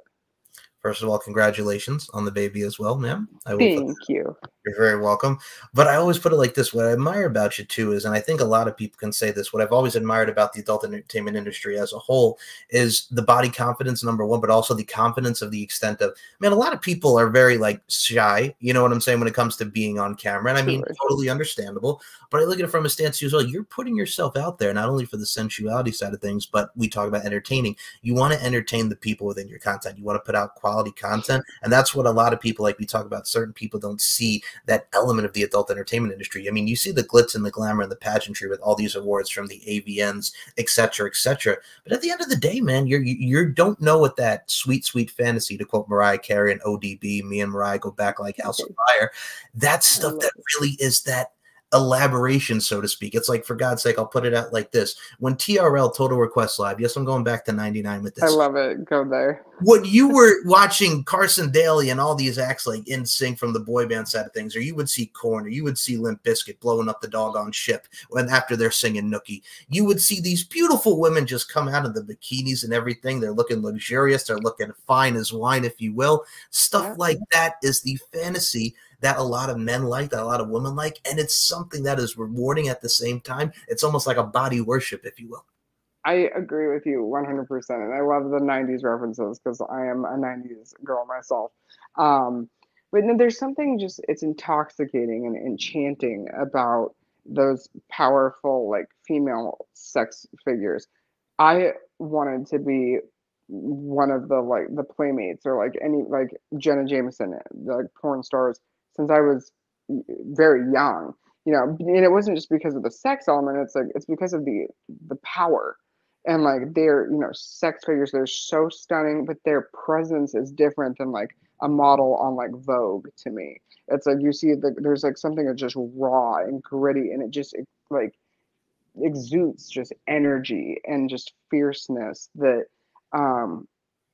First of all, congratulations on the baby as well, ma'am. I will Thank you. You're very welcome. But I always put it like this: what I admire about you too is, and I think a lot of people can say this. What I've always admired about the adult entertainment industry as a whole is the body confidence, number one, but also the confidence of the extent of. I mean, a lot of people are very like shy. You know what I'm saying when it comes to being on camera, and I mean, totally understandable. But I look at it from a stance as well. You're putting yourself out there not only for the sensuality side of things, but we talk about entertaining. You want to entertain the people within your content. You want to put out quality quality content. And that's what a lot of people, like we talk about, certain people don't see that element of the adult entertainment industry. I mean, you see the glitz and the glamour and the pageantry with all these awards from the AVNs, et cetera, et cetera. But at the end of the day, man, you're, you you don't know what that sweet, sweet fantasy, to quote Mariah Carey and ODB, me and Mariah go back like house of fire. That stuff that really is that elaboration, so to speak. It's like, for God's sake, I'll put it out like this. When TRL Total Request Live, yes, I'm going back to 99 with this. I love it. Go there. When you were watching Carson Daly and all these acts like NSYNC from the boy band side of things, or you would see Korn, or you would see Limp Bizkit blowing up the doggone ship when after they're singing Nookie, you would see these beautiful women just come out of the bikinis and everything. They're looking luxurious. They're looking fine as wine, if you will. Stuff yeah. like that is the fantasy that a lot of men like, that a lot of women like, and it's something that is rewarding at the same time. It's almost like a body worship, if you will. I agree with you 100%. And I love the 90s references because I am a 90s girl myself. Um, but there's something just, it's intoxicating and enchanting about those powerful, like female sex figures. I wanted to be one of the like the playmates or like any like Jenna Jameson, like porn stars since I was very young. You know, and it wasn't just because of the sex element. It's like it's because of the the power and like they're you know sex figures. They're so stunning, but their presence is different than like a model on like Vogue to me. It's like you see the, there's like something that's just raw and gritty, and it just it, like exudes just energy and just fierceness that um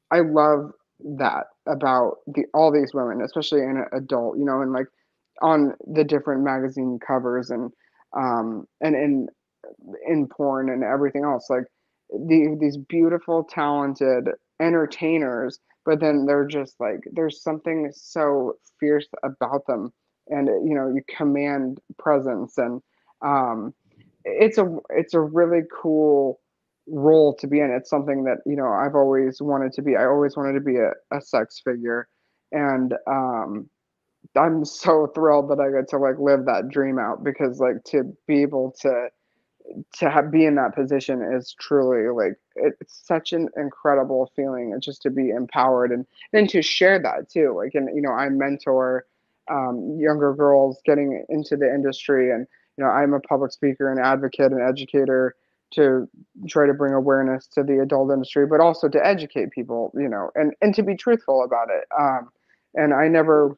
I love that about the all these women, especially in adult, you know, and like on the different magazine covers and um and in in porn and everything else, like the, these beautiful, talented entertainers, but then they're just like there's something so fierce about them, and you know you command presence, and um, it's a it's a really cool role to be in. It's something that you know I've always wanted to be. I always wanted to be a, a sex figure, and um, I'm so thrilled that I get to like live that dream out because like to be able to to have, be in that position is truly like it's such an incredible feeling and just to be empowered and then to share that too like and you know i mentor um, younger girls getting into the industry and you know i'm a public speaker and advocate and educator to try to bring awareness to the adult industry, but also to educate people, you know, and and to be truthful about it. Um, and I never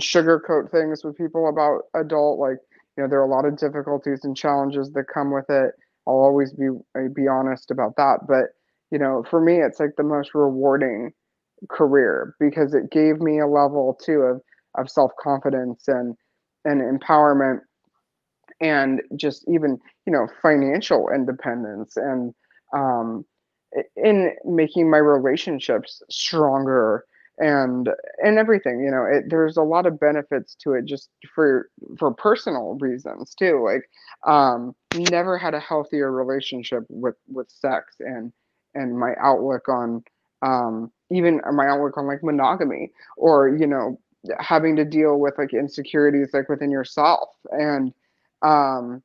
sugarcoat things with people about adult. Like, you know, there are a lot of difficulties and challenges that come with it. I'll always be be honest about that. But you know, for me, it's like the most rewarding career because it gave me a level too of of self confidence and and empowerment and just even you know financial independence and um, in making my relationships stronger and and everything you know it, there's a lot of benefits to it just for for personal reasons too like um never had a healthier relationship with with sex and and my outlook on um even my outlook on like monogamy or you know having to deal with like insecurities like within yourself and um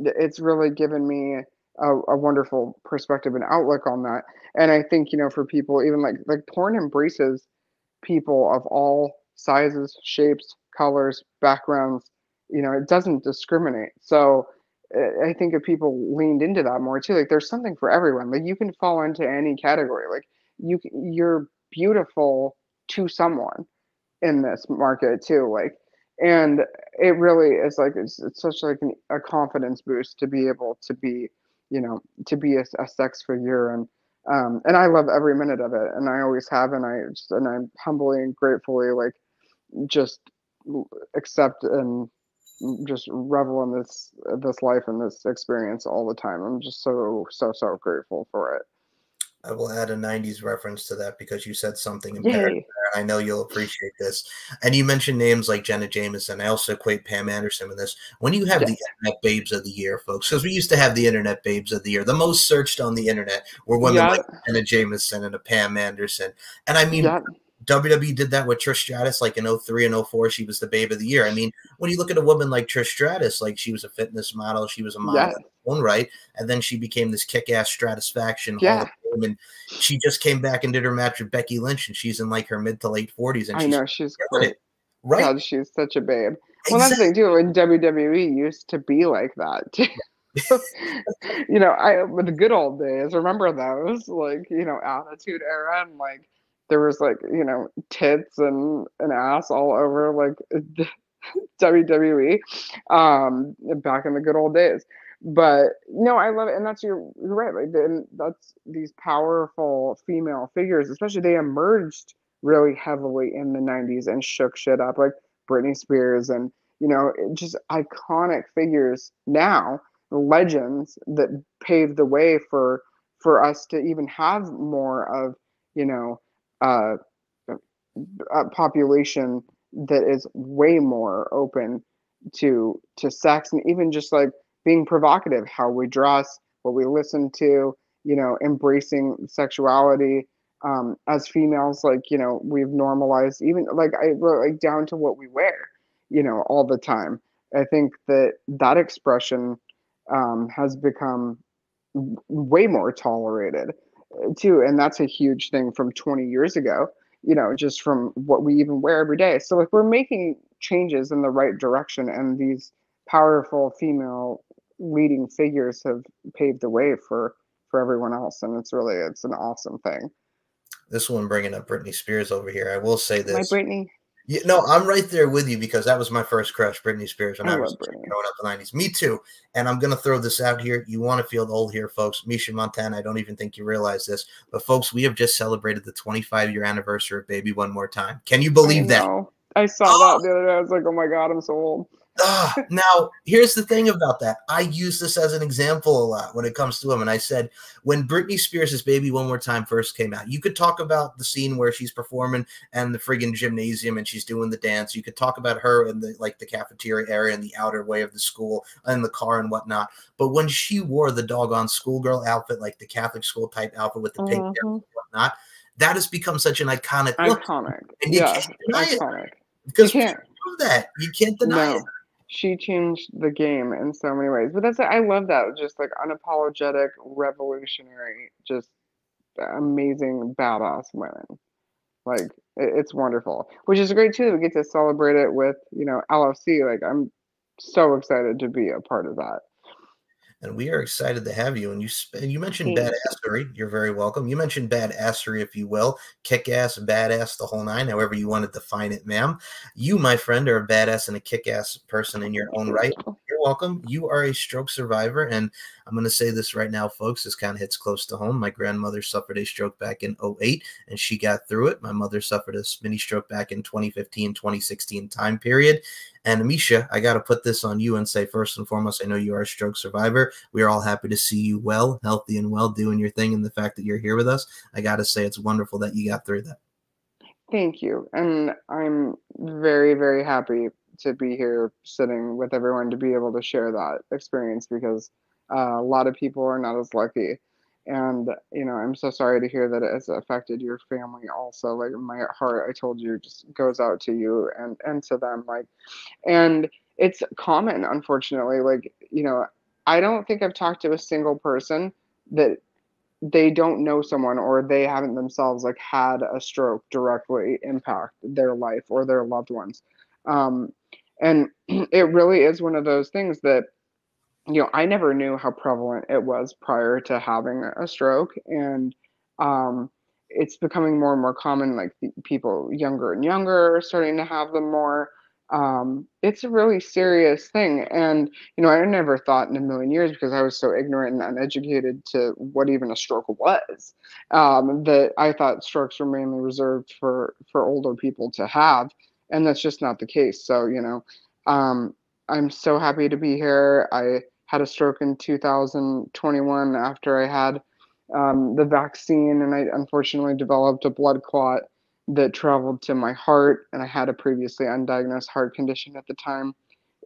it's really given me a, a, wonderful perspective and outlook on that. And i think you know for people even like like porn embraces people of all sizes shapes colors backgrounds you know it doesn't discriminate. So i think if people leaned into that more too like there's something for everyone. Like you can fall into any category. Like you you're beautiful to someone in this market too. Like and it really is like it's, it's such like an, a confidence boost to be able to be you know to be a, a sex figure. And um and i love every minute of it. And i always have and i just and i'm humbly and gratefully like just accept and just revel in this this life and this experience all the time. I'm just so so so grateful for it I will add a 90s reference to that because you said something imperative I know you'll appreciate this. And you mentioned names like Jenna Jameson. I also equate Pam Anderson with this. When you have yes. the Internet Babes of the Year, folks, because we used to have the Internet Babes of the Year, the most searched on the Internet were women yeah. like Jenna Jameson and a Pam Anderson. And I mean, yeah. WWE did that with Trish Stratus, like in 03 and 04. She was the babe of the year. I mean, when you look at a woman like Trish Stratus, like she was a fitness model, she was a model yeah. own right, and then she became this kick-ass Stratusfaction. Yeah. And she just came back and did her match with Becky Lynch, and she's in like her mid to late 40s. And I know she's great. Right? God, she's such a babe. Well, that's the thing too. When WWE used to be like that you know, I the good old days. Remember those, like you know, Attitude Era, and like there was like you know tits and an ass all over like WWE um, back in the good old days. But no, I love it, and that's your you're right. Like, and that's these powerful female figures, especially they emerged really heavily in the '90s and shook shit up, like Britney Spears, and you know, just iconic figures now, legends that paved the way for for us to even have more of you know uh, a population that is way more open to to sex and even just like being provocative how we dress what we listen to you know embracing sexuality um, as females like you know we've normalized even like i like down to what we wear you know all the time. I think that that expression um, has become way more tolerated too and that's a huge thing from 20 years ago you know just from what we even wear every day. So like we're making changes in the right direction and these powerful female leading figures have paved the way for for everyone else and it's really it's an awesome thing this one bringing up britney spears over here i will say this my britney yeah, no, I'm right there with you because that was my first crush, Britney Spears, when I, I was Britney. growing up in the 90s. Me too. And I'm going to throw this out here. You want to feel old here, folks. Misha Montana, I don't even think you realize this. But, folks, we have just celebrated the 25 year anniversary of Baby One More Time. Can you believe I that? I saw oh. that the other day. I was like, oh my God, I'm so old. Uh, now, here's the thing about that. I use this as an example a lot when it comes to women. I said when Britney Spears' Baby One More Time first came out, you could talk about the scene where she's performing and the friggin' gymnasium and she's doing the dance. You could talk about her in the like the cafeteria area and the outer way of the school and the car and whatnot. But when she wore the doggone schoolgirl outfit, like the Catholic school type outfit with the mm-hmm. pigtails and whatnot, that has become such an iconic iconic. Look. And you yeah, can't deny iconic. it. Because you can't. that. You can't deny no. it she changed the game in so many ways. But that's I love that just like unapologetic, revolutionary, just amazing, badass women. Like it's wonderful, which is great too. We get to celebrate it with you know LFC. Like I'm so excited to be a part of that and we are excited to have you. And you you mentioned badassery. You're very welcome. You mentioned badassery, if you will, kick ass, badass, the whole nine, however you want to define it, ma'am. You, my friend, are a badass and a kick ass person in your own right. Welcome. You are a stroke survivor, and I'm going to say this right now, folks. This kind of hits close to home. My grandmother suffered a stroke back in 08, and she got through it. My mother suffered a mini stroke back in 2015, 2016 time period. And Amisha, I got to put this on you and say, first and foremost, I know you are a stroke survivor. We are all happy to see you well, healthy, and well doing your thing. And the fact that you're here with us, I got to say, it's wonderful that you got through that. Thank you. And I'm very, very happy to be here sitting with everyone to be able to share that experience because uh, a lot of people are not as lucky. And, you know, I'm so sorry to hear that it has affected your family also. Like, my heart, I told you, just goes out to you and, and to them. Like, and it's common, unfortunately. Like, you know, I don't think I've talked to a single person that they don't know someone or they haven't themselves like had a stroke directly impact their life or their loved ones um, and it really is one of those things that you know i never knew how prevalent it was prior to having a stroke and um, it's becoming more and more common like people younger and younger are starting to have them more um, it's a really serious thing. And, you know, I never thought in a million years because I was so ignorant and uneducated to what even a stroke was, um, that I thought strokes were mainly reserved for, for older people to have. And that's just not the case. So, you know, um, I'm so happy to be here. I had a stroke in 2021 after I had um, the vaccine, and I unfortunately developed a blood clot that traveled to my heart, and I had a previously undiagnosed heart condition at the time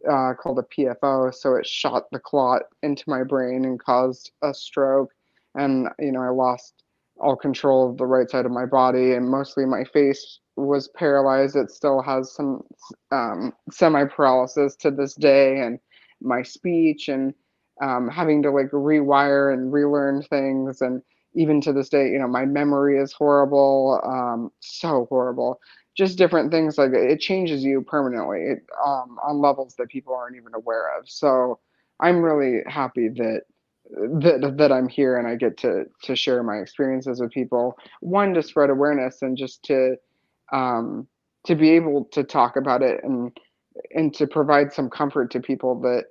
uh, called a PFO. So it shot the clot into my brain and caused a stroke. And, you know, I lost all control of the right side of my body, and mostly my face was paralyzed. It still has some um, semi paralysis to this day, and my speech, and um, having to like rewire and relearn things. And even to this day, you know, my memory is horrible, um, so horrible. Just different things like it changes you permanently it, um, on levels that people aren't even aware of. So I'm really happy that that that I'm here and I get to to share my experiences with people. One to spread awareness and just to um, to be able to talk about it and and to provide some comfort to people that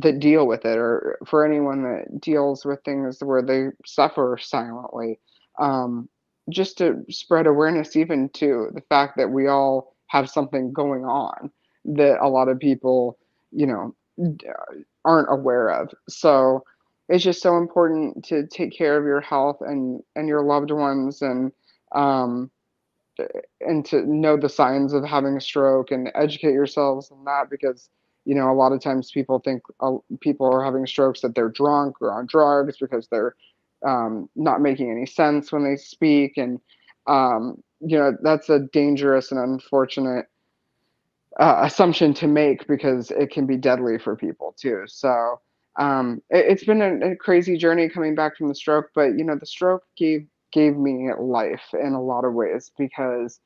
that deal with it or for anyone that deals with things where they suffer silently um, just to spread awareness even to the fact that we all have something going on that a lot of people you know aren't aware of. So it's just so important to take care of your health and and your loved ones and um and to know the signs of having a stroke and educate yourselves on that because you know, a lot of times people think uh, people are having strokes that they're drunk or on drugs because they're um, not making any sense when they speak. And, um, you know, that's a dangerous and unfortunate uh, assumption to make because it can be deadly for people too. So um, it, has been a, a crazy journey coming back from the stroke, but, you know, the stroke gave gave me life in a lot of ways because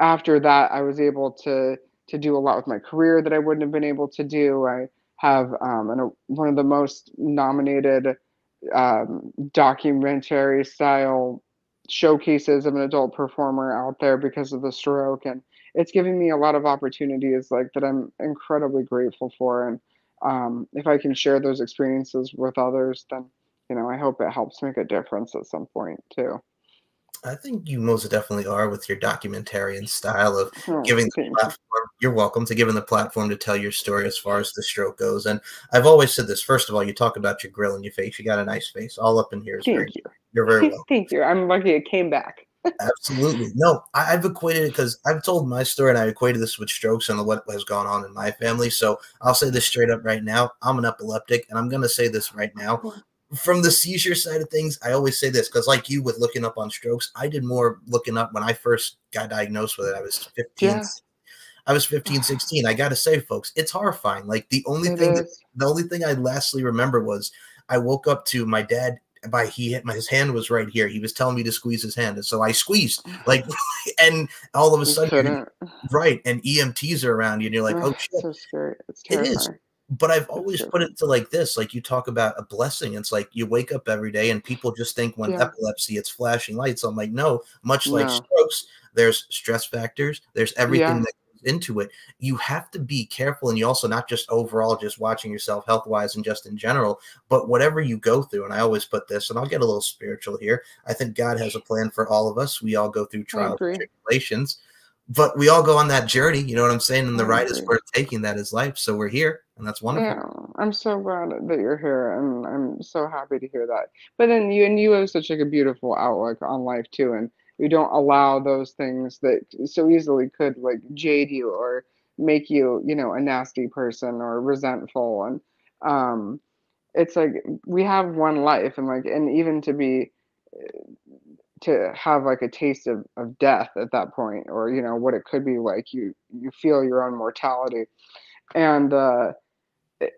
after that I was able to to do a lot with my career that I wouldn't have been able to do. I have um, an, a, one of the most nominated um, documentary style showcases of an adult performer out there because of the stroke and it's giving me a lot of opportunities like that i'm incredibly grateful for and um, if i can share those experiences with others then you know i hope it helps make a difference at some point too I think you most definitely are with your documentarian style of oh, giving the platform. You're welcome to giving the platform to tell your story as far as the stroke goes. And I've always said this. First of all, you talk about your grill and your face. You got a nice face. All up in here is Thank very. You. You're very welcome. Thank you. I'm lucky it came back. Absolutely. No, I, have equated it because I've told my story and I equated this with strokes and what has gone on in my family. So I'll say this straight up right now. I'm an epileptic, and I'm going to say this right now from the seizure side of things, I always say this because, like you, with looking up on strokes, I did more looking up when I first got diagnosed with it. I was 15. Yeah. I was 15, 16. I got to say, folks, it's horrifying. Like the only it thing, that, the only thing I lastly remember was I woke up to my dad. By he hit my his hand was right here. He was telling me to squeeze his hand, and so I squeezed. Like, and all of a sudden, right, and EMTs are around you, and you're like, oh, oh shit, so scary. It's it is but I've always put it to like this like you talk about a blessing. It's like you wake up every day and people just think when yeah. epilepsy, it's flashing lights. I'm like, no, much like no. strokes, there's stress factors, there's everything yeah. that goes into it. You have to be careful. And you also not just overall just watching yourself health wise and just in general, but whatever you go through. And I always put this, and I'll get a little spiritual here. I think God has a plan for all of us. We all go through trials and tribulations but we all go on that journey. You know what I'm saying? And the ride is worth taking. That is life. So we're here, and that's wonderful. Yeah, I'm so glad that you're here, and I'm so happy to hear that. But then you and you have such like a beautiful outlook on life too, and you don't allow those things that so easily could like jade you or make you you know a nasty person or resentful and um it's like we have one life and like and even to be to have like a taste of, of death at that point or you know what it could be like you you feel your own mortality and uh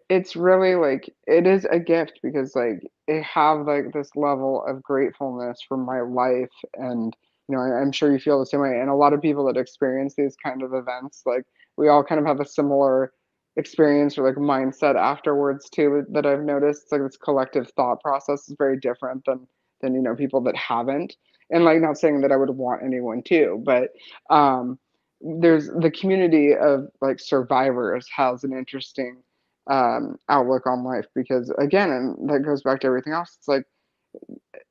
it's really like it is a gift because like I have like this level of gratefulness for my life and you know I, i'm sure you feel the same way and a lot of people that experience these kind of events like we all kind of have a similar experience or like mindset afterwards too that i've noticed it's like this collective thought process is very different than than you know people that haven't. And like not saying that i would want anyone to but um there's the community of like survivors has an interesting um outlook on life because again and that goes back to everything else it's like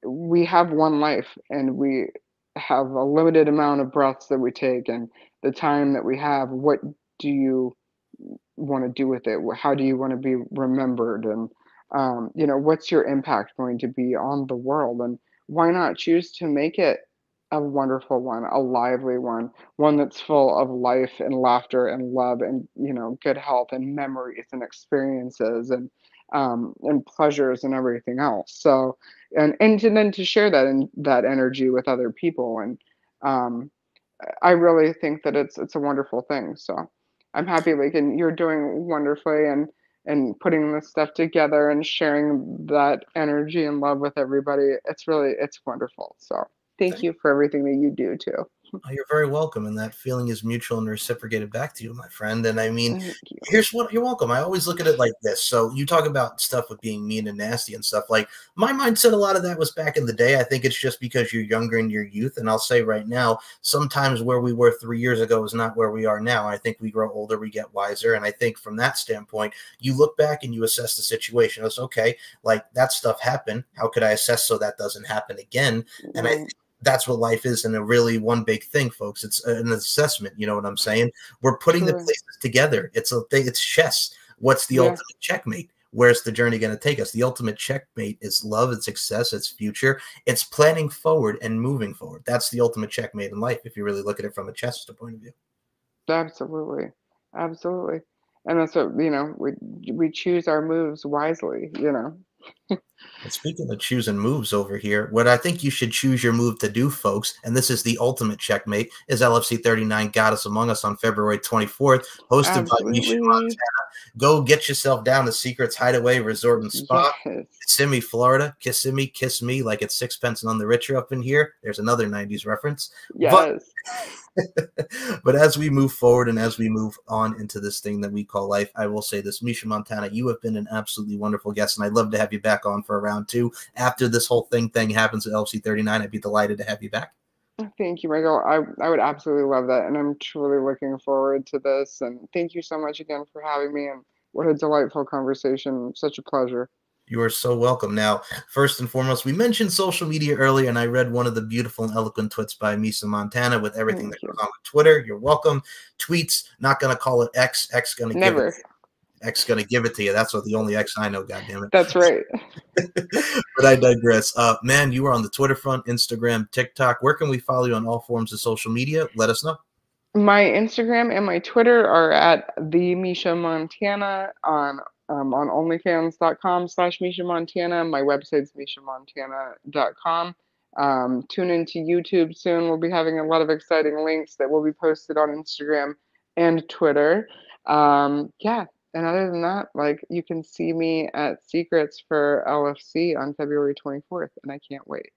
we have one life and we have a limited amount of breaths that we take and the time that we have what do you want to do with it? How do you want to be remembered? And um, you know what's your impact going to be on the world? And why not choose to make it a wonderful one a lively one one that's full of life and laughter and love and you know good health and memories and experiences and um, and pleasures and everything else. So and and to, then to share that and that energy with other people and um, i really think that it's it's a wonderful thing. So i'm happy like and you're doing wonderfully and and putting this stuff together and sharing that energy and love with everybody. It's really it's wonderful. So thank, thank you for everything that you do too Oh, you're very welcome, and that feeling is mutual and reciprocated back to you, my friend. And I mean, here's what you're welcome. I always look at it like this. So you talk about stuff with being mean and nasty and stuff. Like my mindset, a lot of that was back in the day. I think it's just because you're younger in your youth. And I'll say right now, sometimes where we were three years ago is not where we are now. I think we grow older, we get wiser, and I think from that standpoint, you look back and you assess the situation. It's okay, like that stuff happened. How could I assess so that doesn't happen again? And I that's what life is and a really one big thing folks. It's an assessment you know what i'm saying? We're putting sure. the places together. It's a thing it's chess. What's the ultimate checkmate? Where's the journey going to take us? The ultimate checkmate is love and success it's future. It's planning forward and moving forward. That's the ultimate checkmate in life if you really look at it from a chess point of view. Absolutely. Absolutely. And that's what you know we we choose our moves wisely you know and speaking of choosing moves over here, what I think you should choose your move to do, folks, and this is the ultimate checkmate, is LFC 39 Goddess Among Us on February 24th, hosted Absolutely. by Misha Montana. Go get yourself down to Secrets Hideaway Resort and Spa, yes. Kissimmee, Florida. Kissimmee, kiss me like it's Sixpence None the Richer up in here. There's another 90s reference. Yes. But but as we move forward and as we move on into this thing that we call life, I will say this, Misha Montana, you have been an absolutely wonderful guest, and I'd love to have you back on for a round two. After this whole thing thing happens at LC 39, I'd be delighted to have you back. Thank you, Michael. I, I would absolutely love that. And I'm truly looking forward to this. And thank you so much again for having me. And what a delightful conversation. Such a pleasure. You are so welcome. Now, first and foremost, we mentioned social media earlier, and I read one of the beautiful and eloquent tweets by Misha Montana with everything Thank that you. goes on with Twitter. You're welcome. Tweets, not going to call it X. X going to give it. X going to give it to you. That's what the only X I know. God damn it. That's right. but I digress. Uh, man, you are on the Twitter front, Instagram, TikTok. Where can we follow you on all forms of social media? Let us know. My Instagram and my Twitter are at the Misha Montana on um, on onlyfans.com slash Misha Montana. My website's mishamontana.com. Um, tune into YouTube soon. We'll be having a lot of exciting links that will be posted on Instagram and Twitter. Um, yeah, and other than that, like you can see me at Secrets for LFC on February 24th, and I can't wait.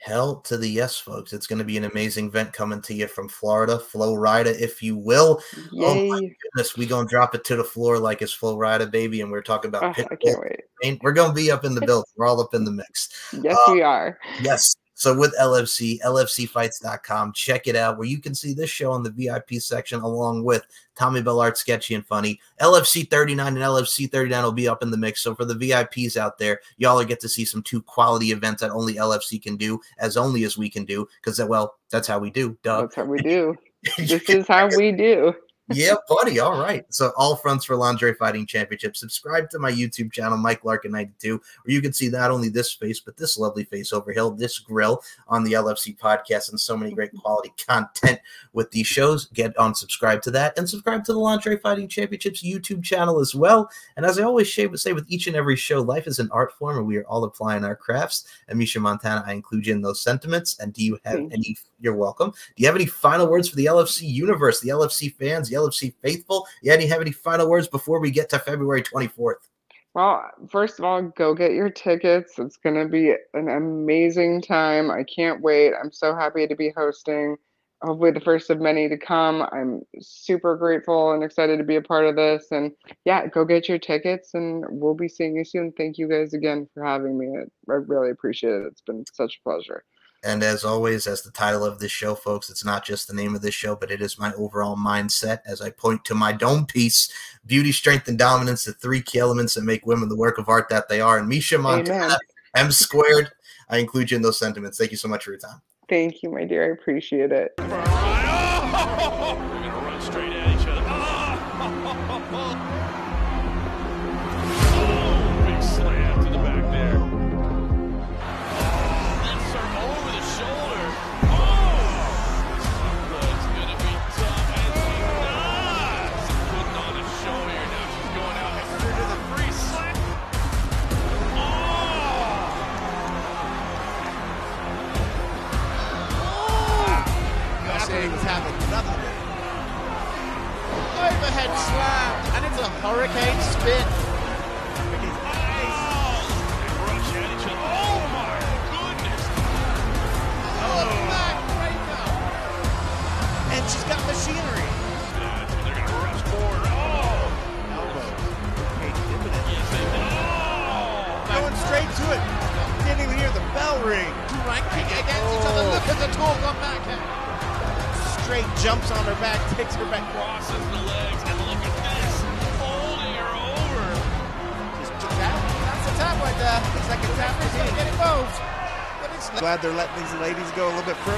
Hell to the yes, folks. It's going to be an amazing event coming to you from Florida, Flo Rida, if you will. Yay. Oh my goodness, we going to drop it to the floor like it's Flo Rida, baby. And we're talking about oh, I can't wait. We're going to be up in the building. We're all up in the mix. Yes, uh, we are. Yes. So with LFC, LFCfights.com, check it out where you can see this show in the VIP section along with Tommy Bellart, Sketchy and Funny. LFC 39 and LFC 39 will be up in the mix. So for the VIPs out there, y'all get to see some two quality events that only LFC can do, as only as we can do, because well, that's how we do. Duh. That's how we do. this is how we do yeah, buddy. All right. So all fronts for lingerie fighting championship. Subscribe to my YouTube channel, Mike Larkin 92, where you can see not only this face, but this lovely face over here, this grill on the LFC podcast, and so many great quality content with these shows. Get on subscribe to that and subscribe to the Lingerie Fighting Championships YouTube channel as well. And as I always say with each and every show, life is an art form and we are all applying our crafts. And Misha Montana, I include you in those sentiments. And do you have any you're welcome. Do you have any final words for the LFC universe, the LFC fans, the LFC faithful? Yeah, do you have any final words before we get to February 24th? Well, first of all, go get your tickets. It's going to be an amazing time. I can't wait. I'm so happy to be hosting. Hopefully, the first of many to come. I'm super grateful and excited to be a part of this. And yeah, go get your tickets, and we'll be seeing you soon. Thank you guys again for having me. I really appreciate it. It's been such a pleasure. And as always, as the title of this show, folks, it's not just the name of this show, but it is my overall mindset as I point to my dome piece beauty, strength, and dominance, the three key elements that make women the work of art that they are. And Misha Montana, Amen. M squared, I include you in those sentiments. Thank you so much for your time. Thank you, my dear. I appreciate it. Hurricane they're letting these ladies go a little bit further.